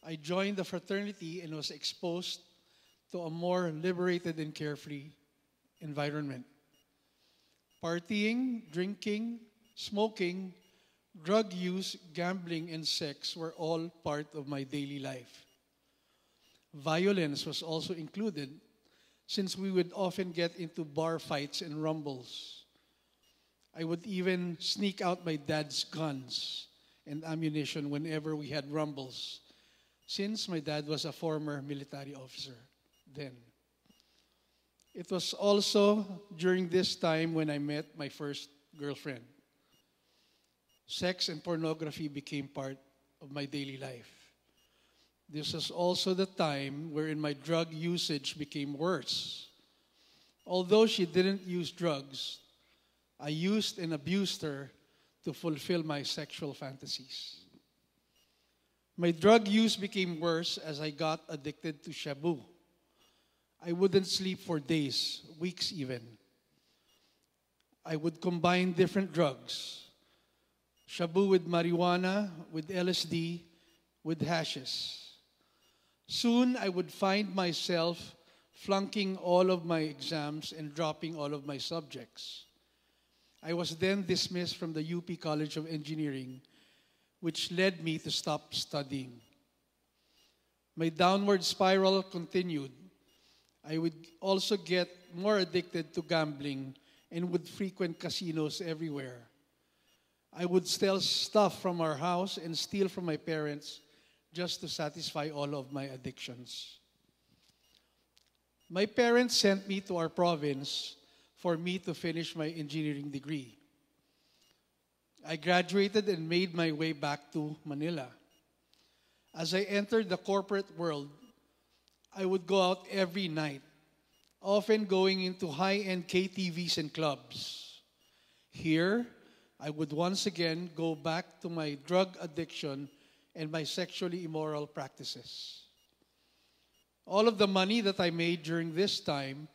I joined the fraternity and was exposed to a more liberated and carefree environment. Partying, drinking, smoking, drug use, gambling, and sex were all part of my daily life. Violence was also included since we would often get into bar fights and rumbles. I would even sneak out my dad's guns and ammunition whenever we had rumbles since my dad was a former military officer then. It was also during this time when I met my first girlfriend. Sex and pornography became part of my daily life. This was also the time wherein my drug usage became worse. Although she didn't use drugs, I used and abused her to fulfill my sexual fantasies. My drug use became worse as I got addicted to shabu. I wouldn't sleep for days, weeks even. I would combine different drugs shabu with marijuana, with LSD, with hashes. Soon I would find myself flunking all of my exams and dropping all of my subjects. I was then dismissed from the UP College of Engineering, which led me to stop studying. My downward spiral continued. I would also get more addicted to gambling and would frequent casinos everywhere. I would steal stuff from our house and steal from my parents just to satisfy all of my addictions. My parents sent me to our province for me to finish my engineering degree. I graduated and made my way back to Manila. As I entered the corporate world, I would go out every night, often going into high end KTVs and clubs. Here, I would once again go back to my drug addiction and my sexually immoral practices. All of the money that I made during this time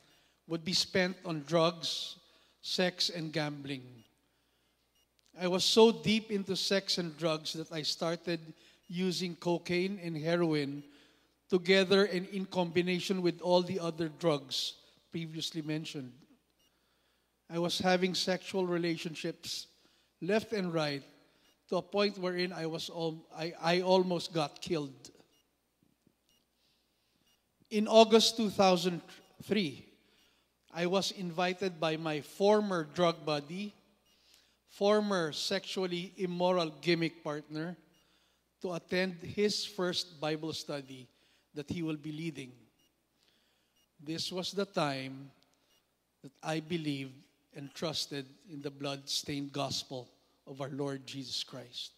would be spent on drugs, sex, and gambling. I was so deep into sex and drugs that I started using cocaine and heroin together and in combination with all the other drugs previously mentioned. I was having sexual relationships left and right to a point wherein I, was al- I, I almost got killed. In August 2003, I was invited by my former drug buddy, former sexually immoral gimmick partner, to attend his first Bible study that he will be leading. This was the time that I believed and trusted in the blood stained gospel of our Lord Jesus Christ.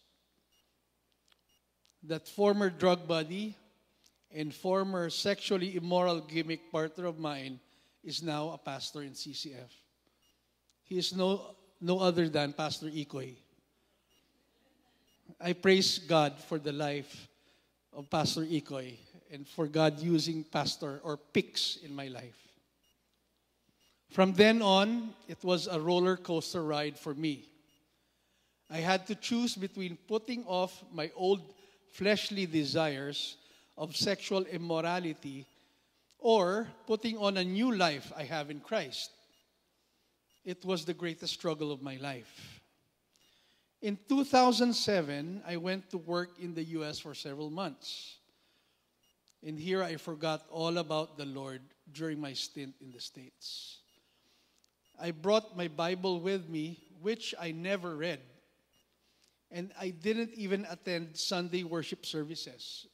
That former drug buddy and former sexually immoral gimmick partner of mine is now a pastor in CCF. He is no, no other than Pastor Ickhoy. I praise God for the life of Pastor Ickhoy and for God using Pastor or Pix in my life. From then on, it was a roller coaster ride for me. I had to choose between putting off my old fleshly desires of sexual immorality or putting on a new life I have in Christ. It was the greatest struggle of my life. In 2007, I went to work in the US for several months. And here I forgot all about the Lord during my stint in the States. I brought my Bible with me, which I never read. And I didn't even attend Sunday worship services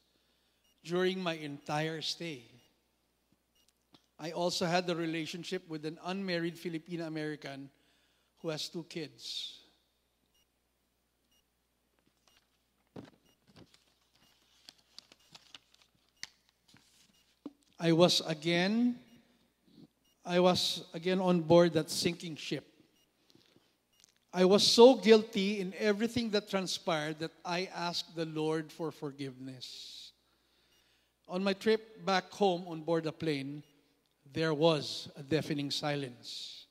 during my entire stay. I also had a relationship with an unmarried Filipino American who has two kids. I was again I was again on board that sinking ship. I was so guilty in everything that transpired that I asked the Lord for forgiveness. On my trip back home on board the plane, there was a deafening silence.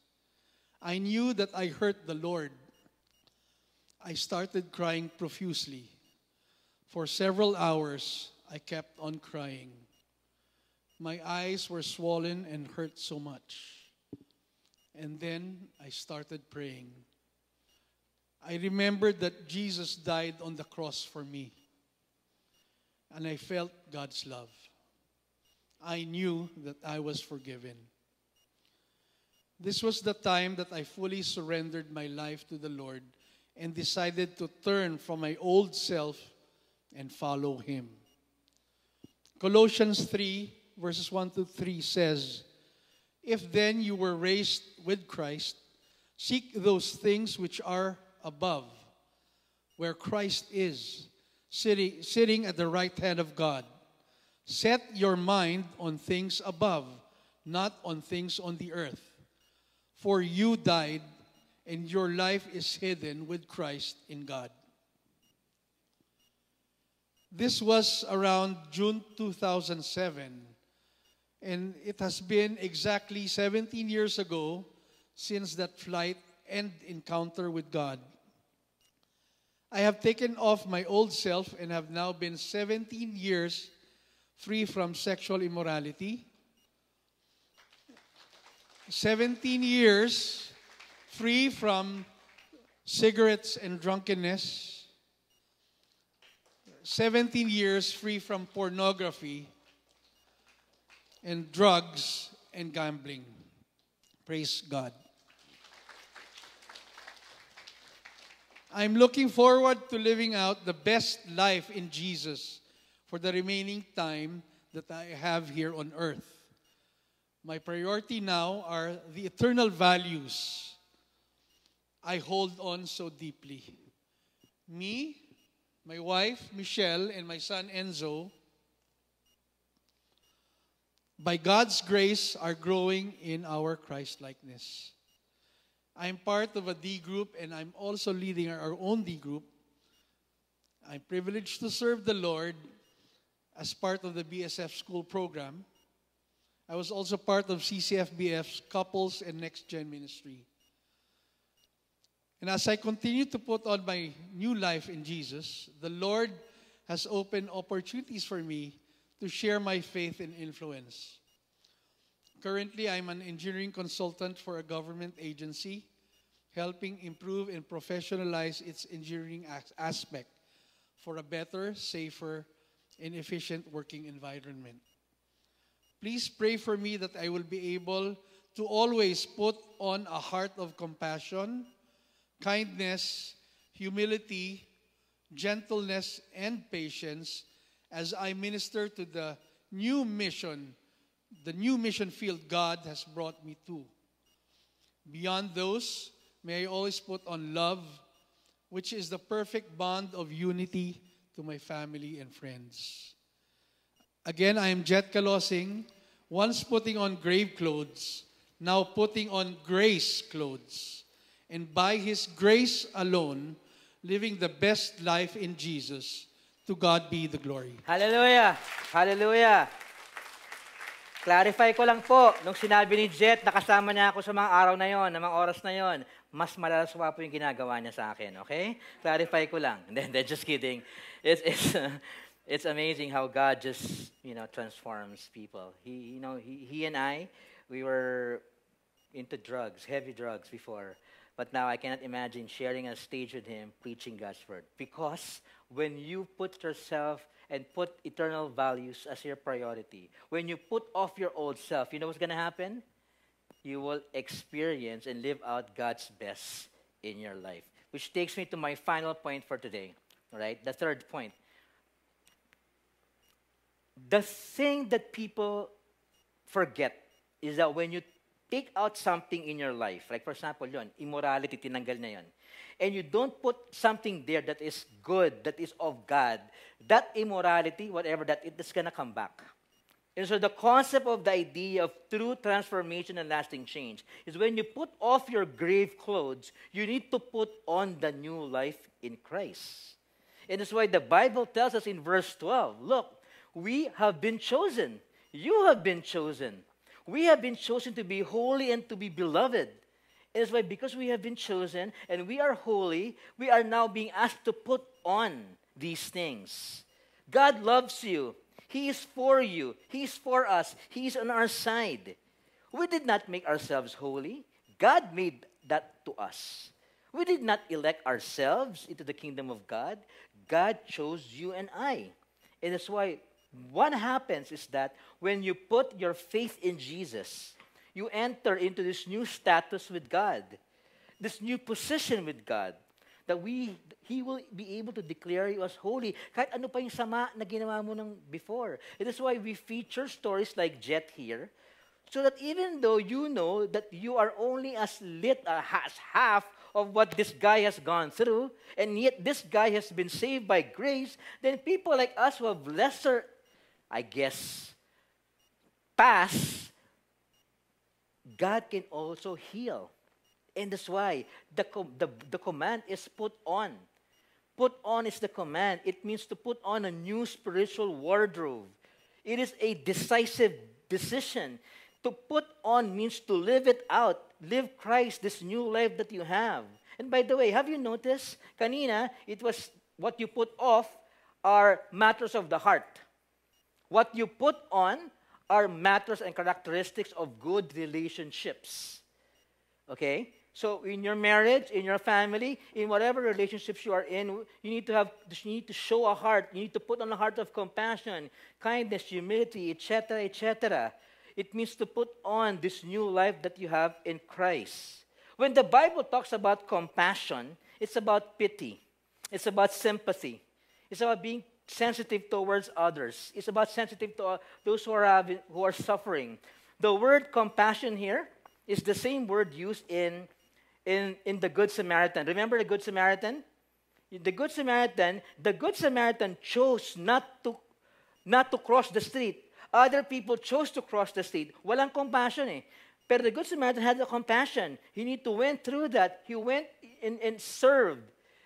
I knew that I hurt the Lord. I started crying profusely. For several hours, I kept on crying. My eyes were swollen and hurt so much. And then I started praying. I remembered that Jesus died on the cross for me. And I felt God's love. I knew that I was forgiven. This was the time that I fully surrendered my life to the Lord and decided to turn from my old self and follow Him. Colossians 3, verses 1 to 3 says, If then you were raised with Christ, seek those things which are above, where Christ is, sitting, sitting at the right hand of God. Set your mind on things above, not on things on the earth. For you died, and your life is hidden with Christ in God. This was around June 2007, and it has been exactly 17 years ago since that flight and encounter with God. I have taken off my old self and have now been 17 years free from sexual immorality. 17 years free from cigarettes and drunkenness. 17 years free from pornography and drugs and gambling. Praise God. I'm looking forward to living out the best life in Jesus for the remaining time that I have here on earth. My priority now are the eternal values I hold on so deeply. Me, my wife, Michelle, and my son, Enzo, by God's grace, are growing in our Christ likeness. I'm part of a D group and I'm also leading our own D group. I'm privileged to serve the Lord as part of the BSF school program. I was also part of CCFBF's Couples and Next Gen Ministry. And as I continue to put on my new life in Jesus, the Lord has opened opportunities for me to share my faith and influence. Currently, I'm an engineering consultant for a government agency, helping improve and professionalize its engineering aspect for a better, safer, and efficient working environment. Please pray for me that I will be able to always put on a heart of compassion, kindness, humility, gentleness, and patience as I minister to the new mission the new mission field God has brought me to. Beyond those, may I always put on love, which is the perfect bond of unity to my family and friends. Again, I am Jet Kalosing, once putting on grave clothes, now putting on grace clothes. And by His grace alone, living the best life in Jesus. To God be the glory. Hallelujah! Hallelujah! Clarify ko lang po, nung sinabi ni Jet, nakasama niya ako sa mga araw na yon, na mga oras na yon, mas malalaswa po yung ginagawa niya sa akin, okay? Clarify ko lang. Then, then just kidding. It's, it's, uh, it's amazing how God just, you know, transforms people. He, you know, he, he and I, we were into drugs, heavy drugs before. But now I cannot imagine sharing a stage with him, preaching God's word. Because when you put yourself and put eternal values as your priority, when you put off your old self, you know what's going to happen? You will experience and live out God's best in your life. Which takes me to my final point for today, all right? The third point. The thing that people forget is that when you take out something in your life, like for example, yon, immorality, tinanggal na yon and you don't put something there that is good, that is of God, that immorality, whatever that it is going to come back. And so the concept of the idea of true transformation and lasting change is when you put off your grave clothes, you need to put on the new life in Christ. And that's why the Bible tells us in verse 12 look, we have been chosen. You have been chosen. We have been chosen to be holy and to be beloved. It is why, because we have been chosen and we are holy, we are now being asked to put on these things. God loves you. He is for you. He is for us. He is on our side. We did not make ourselves holy. God made that to us. We did not elect ourselves into the kingdom of God. God chose you and I. And that's why what happens is that when you put your faith in Jesus, you enter into this new status with God, this new position with God. that we, He will be able to declare you as holy. Kahit ano pa yung sama na ginawa mo ng before. It is why we feature stories like Jet here, so that even though you know that you are only as lit uh, as half of what this guy has gone through, and yet this guy has been saved by grace, then people like us who have lesser, I guess, past, God can also heal. And that's why the, com- the, the command is put on. Put on is the command. It means to put on a new spiritual wardrobe. It is a decisive decision. To put on means to live it out. Live Christ, this new life that you have. And by the way, have you noticed? Kanina, it was what you put off are matters of the heart. What you put on are matters and characteristics of good relationships. Okay? So in your marriage, in your family, in whatever relationships you are in, you need to have you need to show a heart, you need to put on a heart of compassion, kindness, humility, etc., etc. It means to put on this new life that you have in Christ. When the Bible talks about compassion, it's about pity. It's about sympathy. It's about being sensitive towards others. It's about sensitive to uh, those who are, having, who are suffering. The word compassion here is the same word used in, in, in the Good Samaritan. Remember the Good Samaritan? The Good Samaritan, the Good Samaritan chose not to, not to cross the street. Other people chose to cross the street. Walang compassion eh. But the Good Samaritan had the compassion. He need to went through that. He went and, and served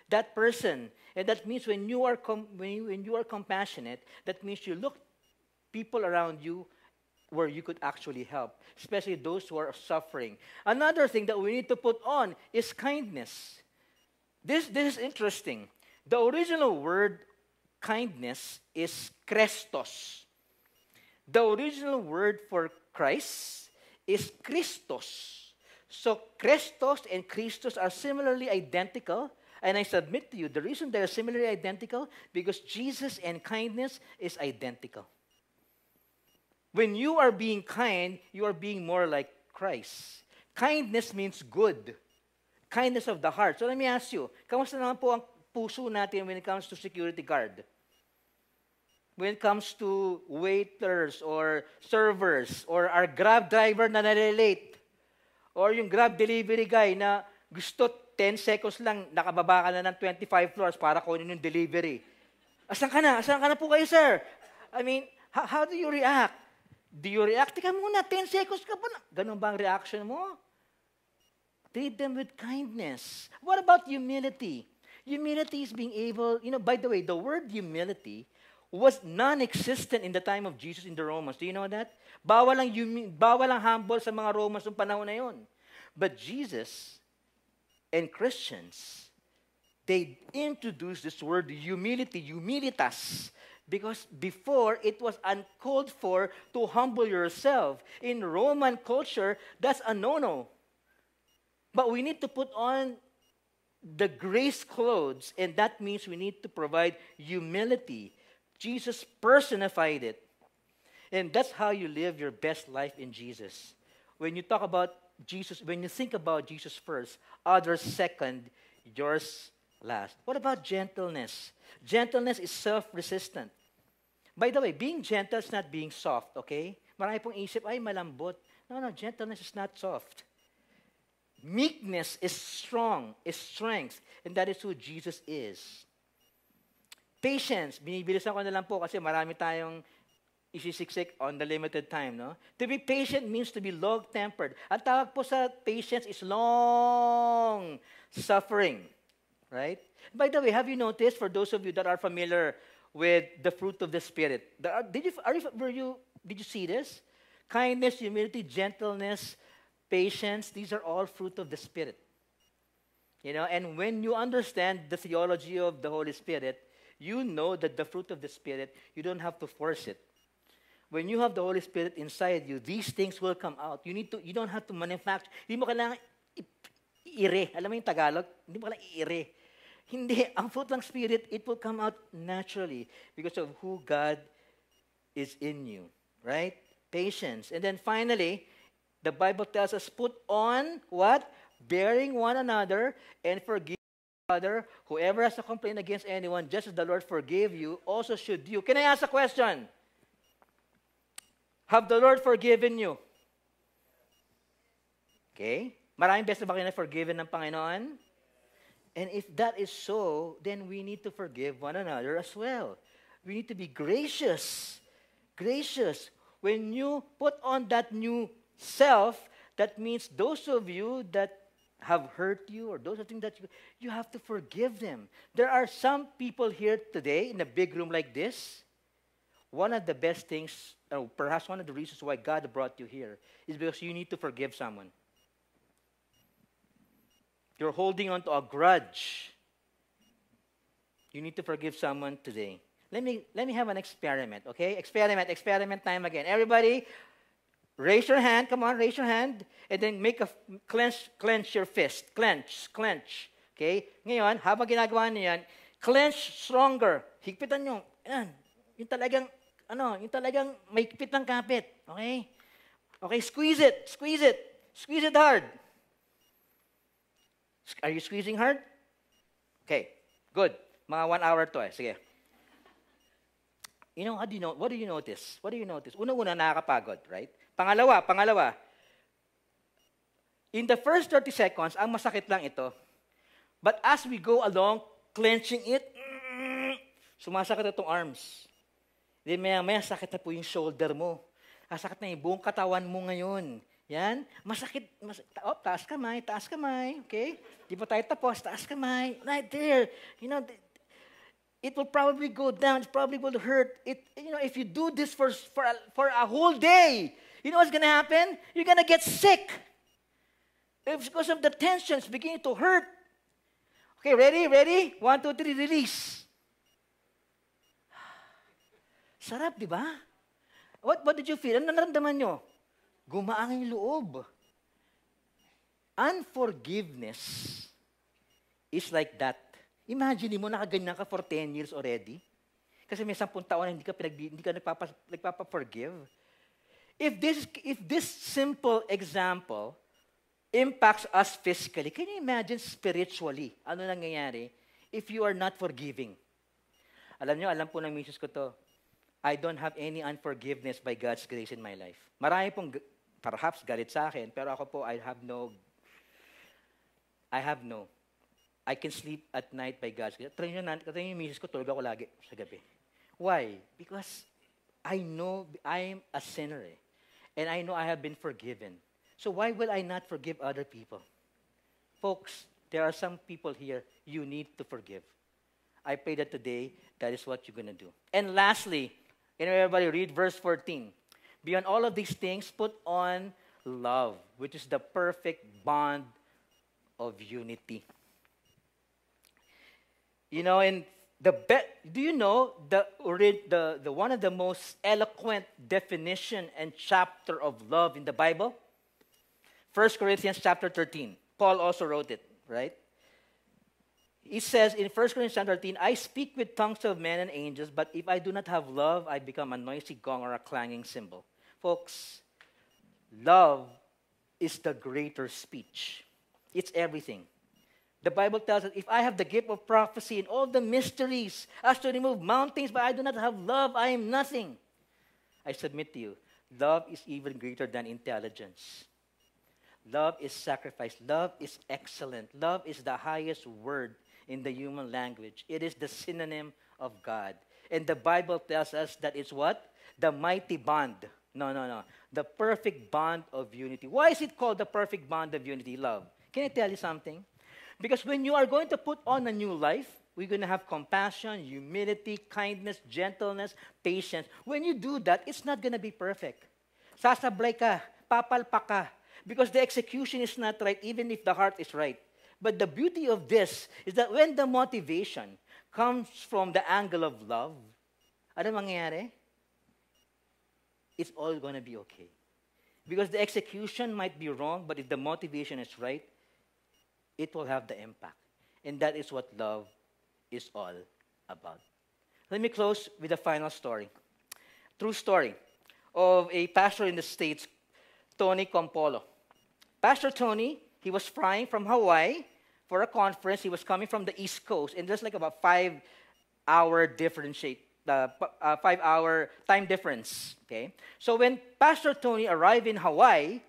that person. And that means when you are when, you, when you are compassionate, that means you look people around you where you could actually help, especially those who are suffering. Another thing that we need to put on is kindness. This, this is interesting. The original word kindness is chrestos. The original word for Christ is Christos. So Christos and Christos are similarly identical, and I submit to you, the reason they're similarly identical, because Jesus and kindness is identical. When you are being kind, you are being more like Christ. Kindness means good. Kindness of the heart. So let me ask you, kamusta naman po ang puso natin when it comes to security guard? When it comes to waiters or servers or our grab driver na nalilate or yung grab delivery guy na gusto 10 seconds lang, nakababa ka na ng 25 floors para kunin yung delivery. Asan ka na? Asan ka na po kayo, sir? I mean, how, how do you react? Do you react? Teka muna, 10 seconds ka pa na. Ganun ba ang reaction mo? Treat them with kindness. What about humility? Humility is being able, you know, by the way, the word humility was non-existent in the time of Jesus in the Romans. Do you know that? Bawal ang, bawal ang humble sa mga Romans noong panahon na yon. But Jesus and Christians, they introduced this word humility, humilitas, because before it was uncalled for to humble yourself. In Roman culture, that's a no no. But we need to put on the grace clothes, and that means we need to provide humility. Jesus personified it. And that's how you live your best life in Jesus. When you talk about Jesus, when you think about Jesus first, others second, yours last. What about gentleness? Gentleness is self-resistant. By the way, being gentle is not being soft, okay? Marami pong isip, ay malambot. No, no, gentleness is not soft. Meekness is strong, is strength, and that is who Jesus is. Patience, binibilisan ko na lang po kasi marami tayong isisiksik on the limited time, no? To be patient means to be long-tempered. Ang tawag po sa patience is long suffering, right? By the way, have you noticed, for those of you that are familiar with the fruit of the Spirit, are, uh, did you, are you, were you, did you see this? Kindness, humility, gentleness, patience, these are all fruit of the Spirit. You know, and when you understand the theology of the Holy Spirit, you know that the fruit of the Spirit, you don't have to force it when you have the Holy Spirit inside you, these things will come out. You need to, you don't have to manufacture. Hindi mo kailangan i-ire. Alam mo yung Tagalog? Hindi mo kailangan i-ire. Hindi. Ang fruit ng Spirit, it will come out naturally because of who God is in you. Right? Patience. And then finally, the Bible tells us, put on what? Bearing one another and forgive other, whoever has a complaint against anyone, just as the Lord forgave you, also should you. Can I ask a question? Have the Lord forgiven you? Okay? Maraming beses ba kayo na forgiven ng Panginoon? And if that is so, then we need to forgive one another as well. We need to be gracious. Gracious. When you put on that new self, that means those of you that have hurt you or those of things that you, you have to forgive them. There are some people here today in a big room like this. One of the best things, or perhaps one of the reasons why God brought you here, is because you need to forgive someone. You're holding on to a grudge. You need to forgive someone today. Let me, let me have an experiment, okay? Experiment, experiment time again. Everybody, raise your hand. Come on, raise your hand. And then make a, clench, clench your fist. Clench, clench. Okay? Ngayon, habang ginagawa niyo yan, clench stronger. Higpitan nyo. Yan. Yung talagang, ano, yung talagang may higpit ng kapit. Okay? Okay, squeeze it. Squeeze it. Squeeze it hard. Are you squeezing hard? Okay, good. Mga one hour to eh. Sige. You know, how do you know, what do you notice? What do you notice? Una-una, nakakapagod, right? Pangalawa, pangalawa, in the first 30 seconds, ang masakit lang ito. But as we go along, clenching it, sumasakit itong arms. Then maya, maya sakit na po yung shoulder mo. Kasakit na yung buong katawan mo ngayon. Yan. Masakit. Mas, oh, taas kamay, taas kamay. Okay? Di ba tayo tapos? Taas kamay. Right there. You know, it will probably go down. It's probably to hurt. It, you know, if you do this for, for, a, for a whole day, you know what's going to happen? You're going to get sick. It's because of the tensions beginning to hurt. Okay, ready? Ready? One, two, three, release. Sarap, di ba? What, what did you feel? Ano naramdaman nyo? gumaang yung loob. Unforgiveness is like that. Imagine mo, nakaganyan ka for 10 years already. Kasi may 10 taon na hindi ka, pinag, hindi ka nagpapa, nagpapa-forgive. If this, if this simple example impacts us physically, can you imagine spiritually? Ano nangyayari if you are not forgiving? Alam nyo, alam po ng misis ko to. I don't have any unforgiveness by God's grace in my life. Marami pong perhaps galit sa akin, pero ako po, I have no, I have no. I can sleep at night by God's grace. Try nyo try yung misis ko, tulog ako lagi sa gabi. Why? Because I know I am a sinner eh. And I know I have been forgiven. So why will I not forgive other people? Folks, there are some people here you need to forgive. I pray that today that is what you're going to do. And lastly, everybody read verse 14. Beyond all of these things, put on love, which is the perfect bond of unity. You know, in the be- do you know the, the, the one of the most eloquent definition and chapter of love in the Bible? 1 Corinthians chapter 13. Paul also wrote it, right? It says in 1 Corinthians 13, I speak with tongues of men and angels, but if I do not have love, I become a noisy gong or a clanging cymbal. Folks, love is the greater speech. It's everything. The Bible tells us if I have the gift of prophecy and all the mysteries as to remove mountains, but I do not have love, I am nothing. I submit to you, love is even greater than intelligence. Love is sacrifice. Love is excellent. Love is the highest word in the human language. It is the synonym of God. And the Bible tells us that it's what? The mighty bond no, no, no. The perfect bond of unity. Why is it called the perfect bond of unity? Love. Can I tell you something? Because when you are going to put on a new life, we're going to have compassion, humility, kindness, gentleness, patience. When you do that, it's not going to be perfect. Sasablay ka, papalpak ka, because the execution is not right, even if the heart is right. But the beauty of this is that when the motivation comes from the angle of love, ano mangyayari? it's all going to be okay. Because the execution might be wrong, but if the motivation is right, it will have the impact. And that is what love is all about. Let me close with a final story. True story of a pastor in the States, Tony Campolo. Pastor Tony, he was flying from Hawaii for a conference. He was coming from the East Coast, and there's like about five hour differentiate, uh, uh, five hour time difference. Okay, so when Pastor Tony arrived in Hawaii,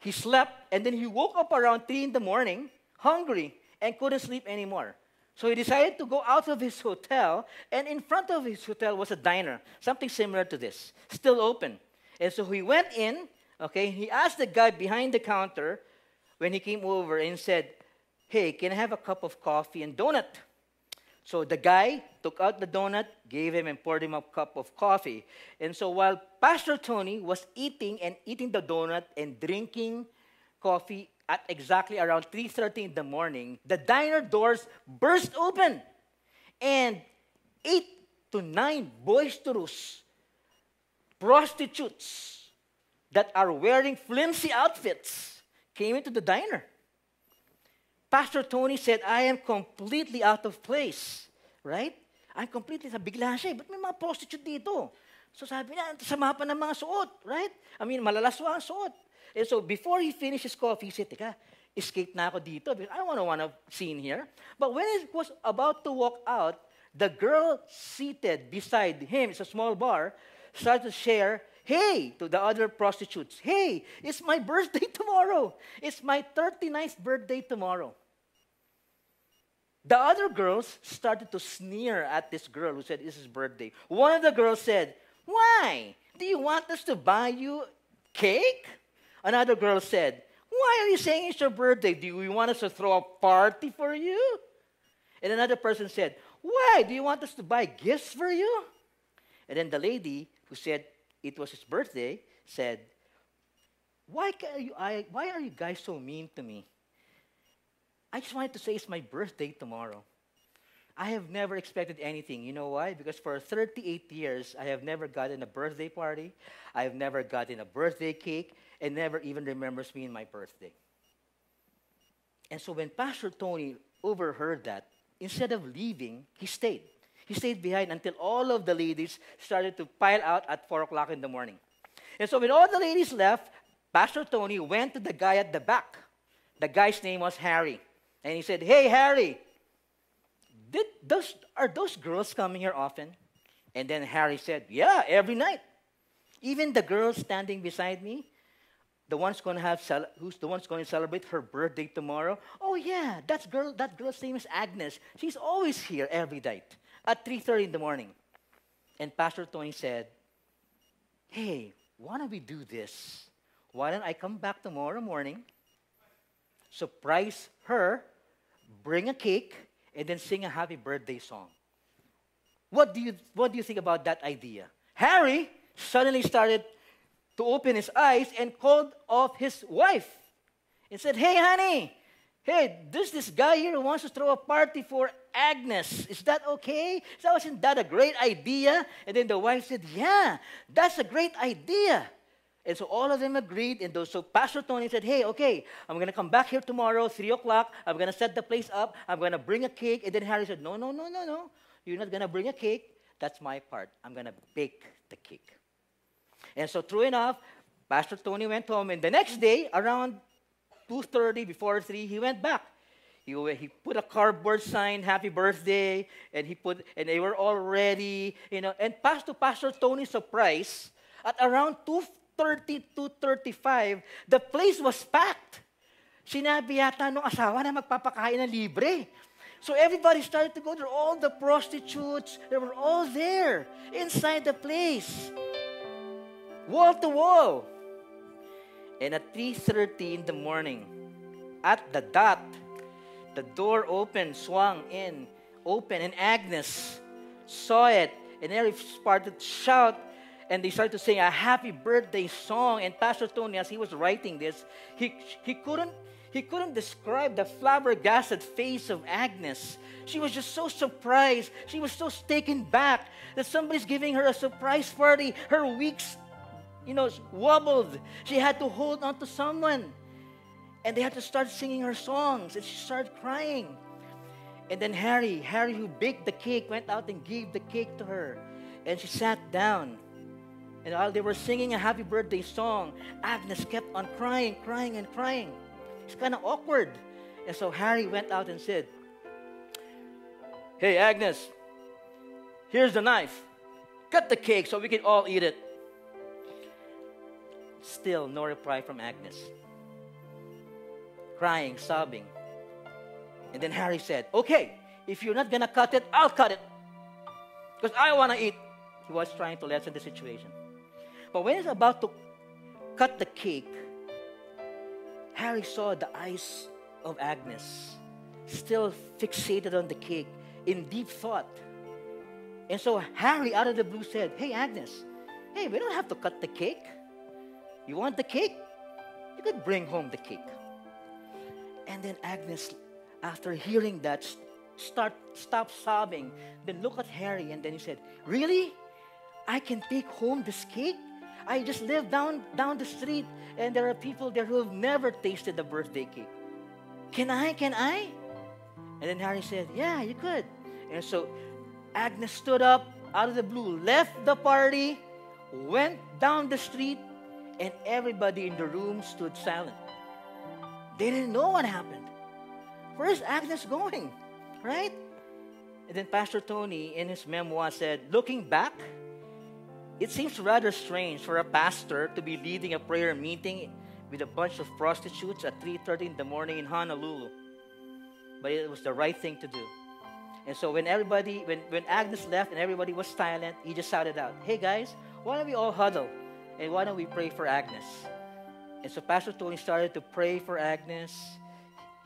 he slept, and then he woke up around three in the morning, hungry, and couldn't sleep anymore. So he decided to go out of his hotel, and in front of his hotel was a diner, something similar to this, still open. And so he went in, okay, he asked the guy behind the counter when he came over and said, Hey, can I have a cup of coffee and donut? So the guy took out the donut, gave him, and poured him a cup of coffee. And so while Pastor Tony was eating and eating the donut and drinking coffee at exactly around 3.30 in the morning, the diner doors burst open. And eight to nine boisterous prostitutes that are wearing flimsy outfits came into the diner. Pastor Tony said, I am completely out of place. Right? I'm completely, bigla siya, ba't may mga prostitute dito? So sabi niya, sama pa ng mga suot, right? I mean, malalaswa ang suot. And so before he finished his coffee, he said, Teka, escape na ako dito because I don't want to want to scene here. But when he was about to walk out, the girl seated beside him, it's a small bar, started to share, hey, to the other prostitutes, hey, it's my birthday tomorrow. It's my 39th birthday tomorrow. The other girls started to sneer at this girl who said it's his birthday. One of the girls said, Why? Do you want us to buy you cake? Another girl said, Why are you saying it's your birthday? Do you want us to throw a party for you? And another person said, Why? Do you want us to buy gifts for you? And then the lady who said it was his birthday said, Why you, I, why are you guys so mean to me? I just wanted to say it's my birthday tomorrow. I have never expected anything. You know why? Because for 38 years, I have never gotten a birthday party. I have never gotten a birthday cake and never even remembers me in my birthday. And so when Pastor Tony overheard that, instead of leaving, he stayed. He stayed behind until all of the ladies started to pile out at 4 o'clock in the morning. And so when all the ladies left, Pastor Tony went to the guy at the back. The guy's name was Harry. And he said, Hey, Harry, did those, are those girls coming here often? And then Harry said, Yeah, every night. Even the girl standing beside me, the one's going to have who's the one's going to celebrate her birthday tomorrow. Oh yeah, that girl. That girl's name is Agnes. She's always here every night at 3:30 in the morning. And Pastor Tony said, "Hey, why don't we do this? Why don't I come back tomorrow morning, surprise her, bring a cake, and then sing a happy birthday song?" What do you What do you think about that idea? Harry suddenly started to open his eyes and called off his wife and said, Hey, honey, hey, there's this guy here who wants to throw a party for Agnes. Is that okay? So wasn't that a great idea? And then the wife said, Yeah, that's a great idea. And so all of them agreed. And so Pastor Tony said, Hey, okay, I'm going to come back here tomorrow, 3 o'clock. I'm going to set the place up. I'm going to bring a cake. And then Harry said, No, no, no, no, no. You're not going to bring a cake. That's my part. I'm going to bake the cake. And so true enough, Pastor Tony went home, and the next day, around 2.30, before 3, he went back. He, he put a cardboard sign, happy birthday, and he put, and they were all ready, you know. And Pastor Pastor Tony's surprise, at around 2.30, 2.35, the place was packed. Sinabi yata nung asawa na magpapakain na libre. So everybody started to go there. All the prostitutes, they were all there inside the place wall to wall. And at 3.30 in the morning, at the dot, the door opened, swung in, open, and Agnes saw it, and they started to shout, and they started to sing a happy birthday song. And Pastor Tony, as he was writing this, he, he couldn't he couldn't describe the flabbergasted face of Agnes. She was just so surprised. She was so taken back that somebody's giving her a surprise party. Her weeks you know, wobbled. She had to hold on to someone. And they had to start singing her songs. And she started crying. And then Harry, Harry who baked the cake, went out and gave the cake to her. And she sat down. And while they were singing a happy birthday song, Agnes kept on crying, crying, and crying. It's kind of awkward. And so Harry went out and said, Hey, Agnes, here's the knife. Cut the cake so we can all eat it. Still, no reply from Agnes. Crying, sobbing. And then Harry said, Okay, if you're not gonna cut it, I'll cut it. Because I wanna eat. He was trying to lessen the situation. But when he's about to cut the cake, Harry saw the eyes of Agnes still fixated on the cake in deep thought. And so Harry, out of the blue, said, Hey, Agnes, hey, we don't have to cut the cake. You want the cake? You could bring home the cake. And then Agnes, after hearing that, start stop sobbing. Then look at Harry, and then he said, Really? I can take home this cake? I just live down down the street, and there are people there who have never tasted the birthday cake. Can I? Can I? And then Harry said, Yeah, you could. And so Agnes stood up out of the blue, left the party, went down the street, and everybody in the room stood silent. They didn't know what happened. Where is Agnes going? Right? And then Pastor Tony, in his memoir, said, Looking back, it seems rather strange for a pastor to be leading a prayer meeting with a bunch of prostitutes at 3:30 in the morning in Honolulu. But it was the right thing to do. And so when everybody, when, when Agnes left and everybody was silent, he just shouted out, Hey guys, why don't we all huddle? And why don't we pray for Agnes? And so Pastor Tony started to pray for Agnes.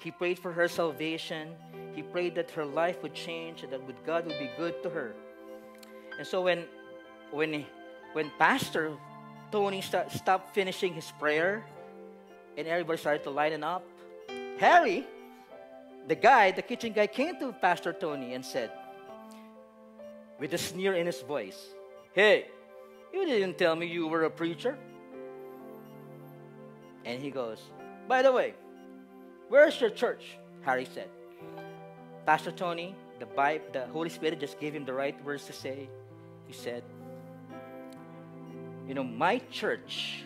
He prayed for her salvation. He prayed that her life would change and that God would be good to her. And so when when when Pastor Tony start, stopped finishing his prayer and everybody started to lighten up, Harry, the guy, the kitchen guy, came to Pastor Tony and said, with a sneer in his voice, Hey, you didn't tell me you were a preacher. And he goes, By the way, where's your church? Harry said. Pastor Tony, the, Bible, the Holy Spirit just gave him the right words to say. He said, You know, my church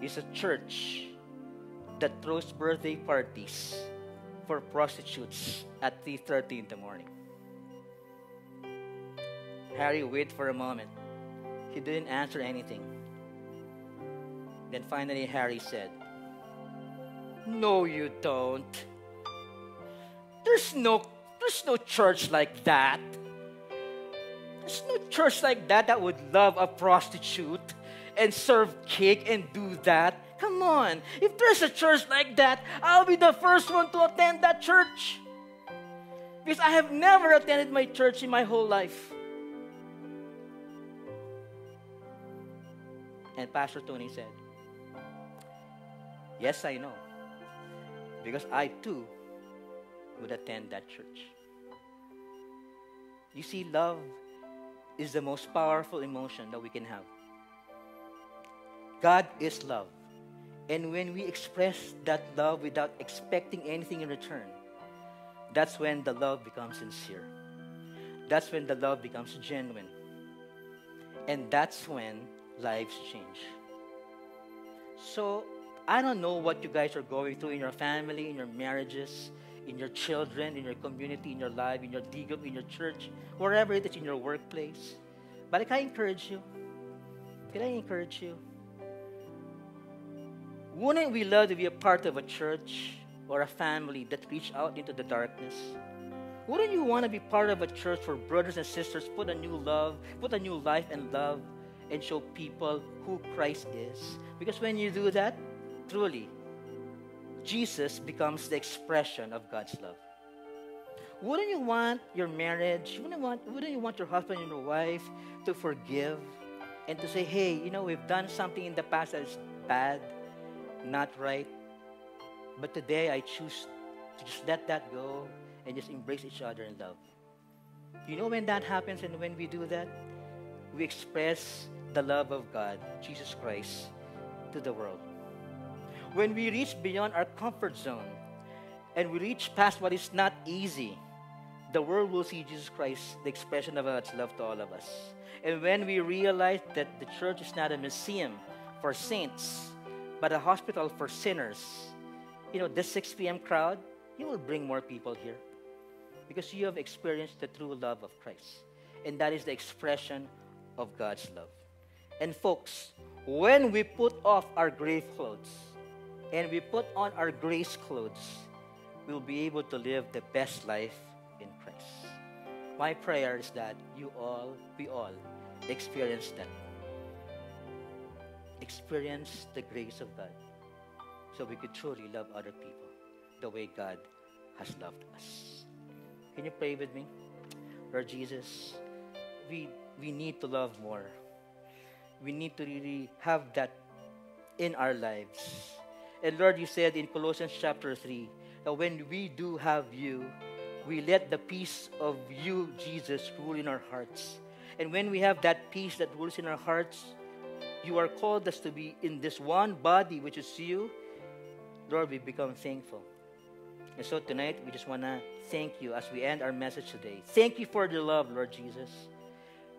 is a church that throws birthday parties for prostitutes at 3.30 in the morning. Harry waited for a moment. He didn't answer anything. Then finally Harry said, No, you don't. There's no there's no church like that. There's no church like that that would love a prostitute and serve cake and do that. Come on. If there's a church like that, I'll be the first one to attend that church. Because I have never attended my church in my whole life. And Pastor Tony said, Yes, I know. Because I too would attend that church. You see, love is the most powerful emotion that we can have. God is love. And when we express that love without expecting anything in return, that's when the love becomes sincere. That's when the love becomes genuine. And that's when lives change. So, I don't know what you guys are going through in your family, in your marriages, in your children, in your community, in your life, in your legal, in your church, wherever it is, in your workplace. But can I encourage you? Can I encourage you? Wouldn't we love to be a part of a church or a family that reach out into the darkness? Wouldn't you want to be part of a church where brothers and sisters put a new love, put a new life and love, and show people who Christ is? Because when you do that, truly, Jesus becomes the expression of God's love. Wouldn't you want your marriage, wouldn't you want, wouldn't you want your husband and your wife to forgive and to say, hey, you know, we've done something in the past that is bad, not right, but today I choose to just let that go and just embrace each other in love. You know when that happens and when we do that, we express the love of God, Jesus Christ, to the world. When we reach beyond our comfort zone and we reach past what is not easy, the world will see Jesus Christ, the expression of God's love to all of us. And when we realize that the church is not a museum for saints, but a hospital for sinners, you know, this 6 p.m. crowd, you will bring more people here because you have experienced the true love of Christ. And that is the expression of God's love. And folks, when we put off our grave clothes and we put on our grace clothes, we'll be able to live the best life in Christ. My prayer is that you all, we all, experience that. Experience the grace of God so we could truly love other people the way God has loved us. Can you pray with me? Lord Jesus, we, we need to love more. We need to really have that in our lives. And Lord, you said in Colossians chapter 3 that when we do have you, we let the peace of you, Jesus, rule in our hearts. And when we have that peace that rules in our hearts, you are called us to be in this one body, which is you. Lord, we become thankful. And so tonight, we just want to thank you as we end our message today. Thank you for the love, Lord Jesus.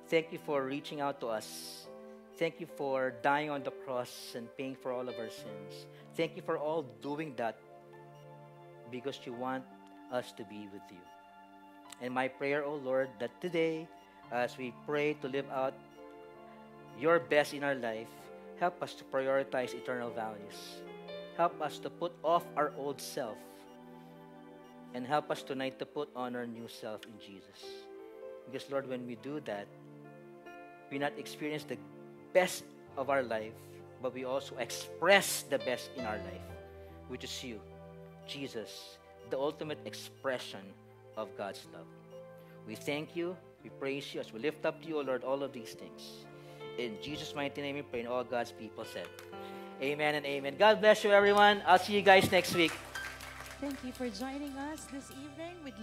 Thank you for reaching out to us. Thank you for dying on the cross and paying for all of our sins. Thank you for all doing that because you want us to be with you. And my prayer, oh Lord, that today, as we pray to live out your best in our life, help us to prioritize eternal values. Help us to put off our old self and help us tonight to put on our new self in Jesus. Because, Lord, when we do that, we not experience the best of our life, but we also express the best in our life, which is you, Jesus, the ultimate expression of God's love. We thank you, we praise you as we lift up to you, Lord, all of these things. In Jesus' mighty name we pray, and all God's people said, Amen and amen. God bless you, everyone. I'll see you guys next week. Thank you for joining us this evening with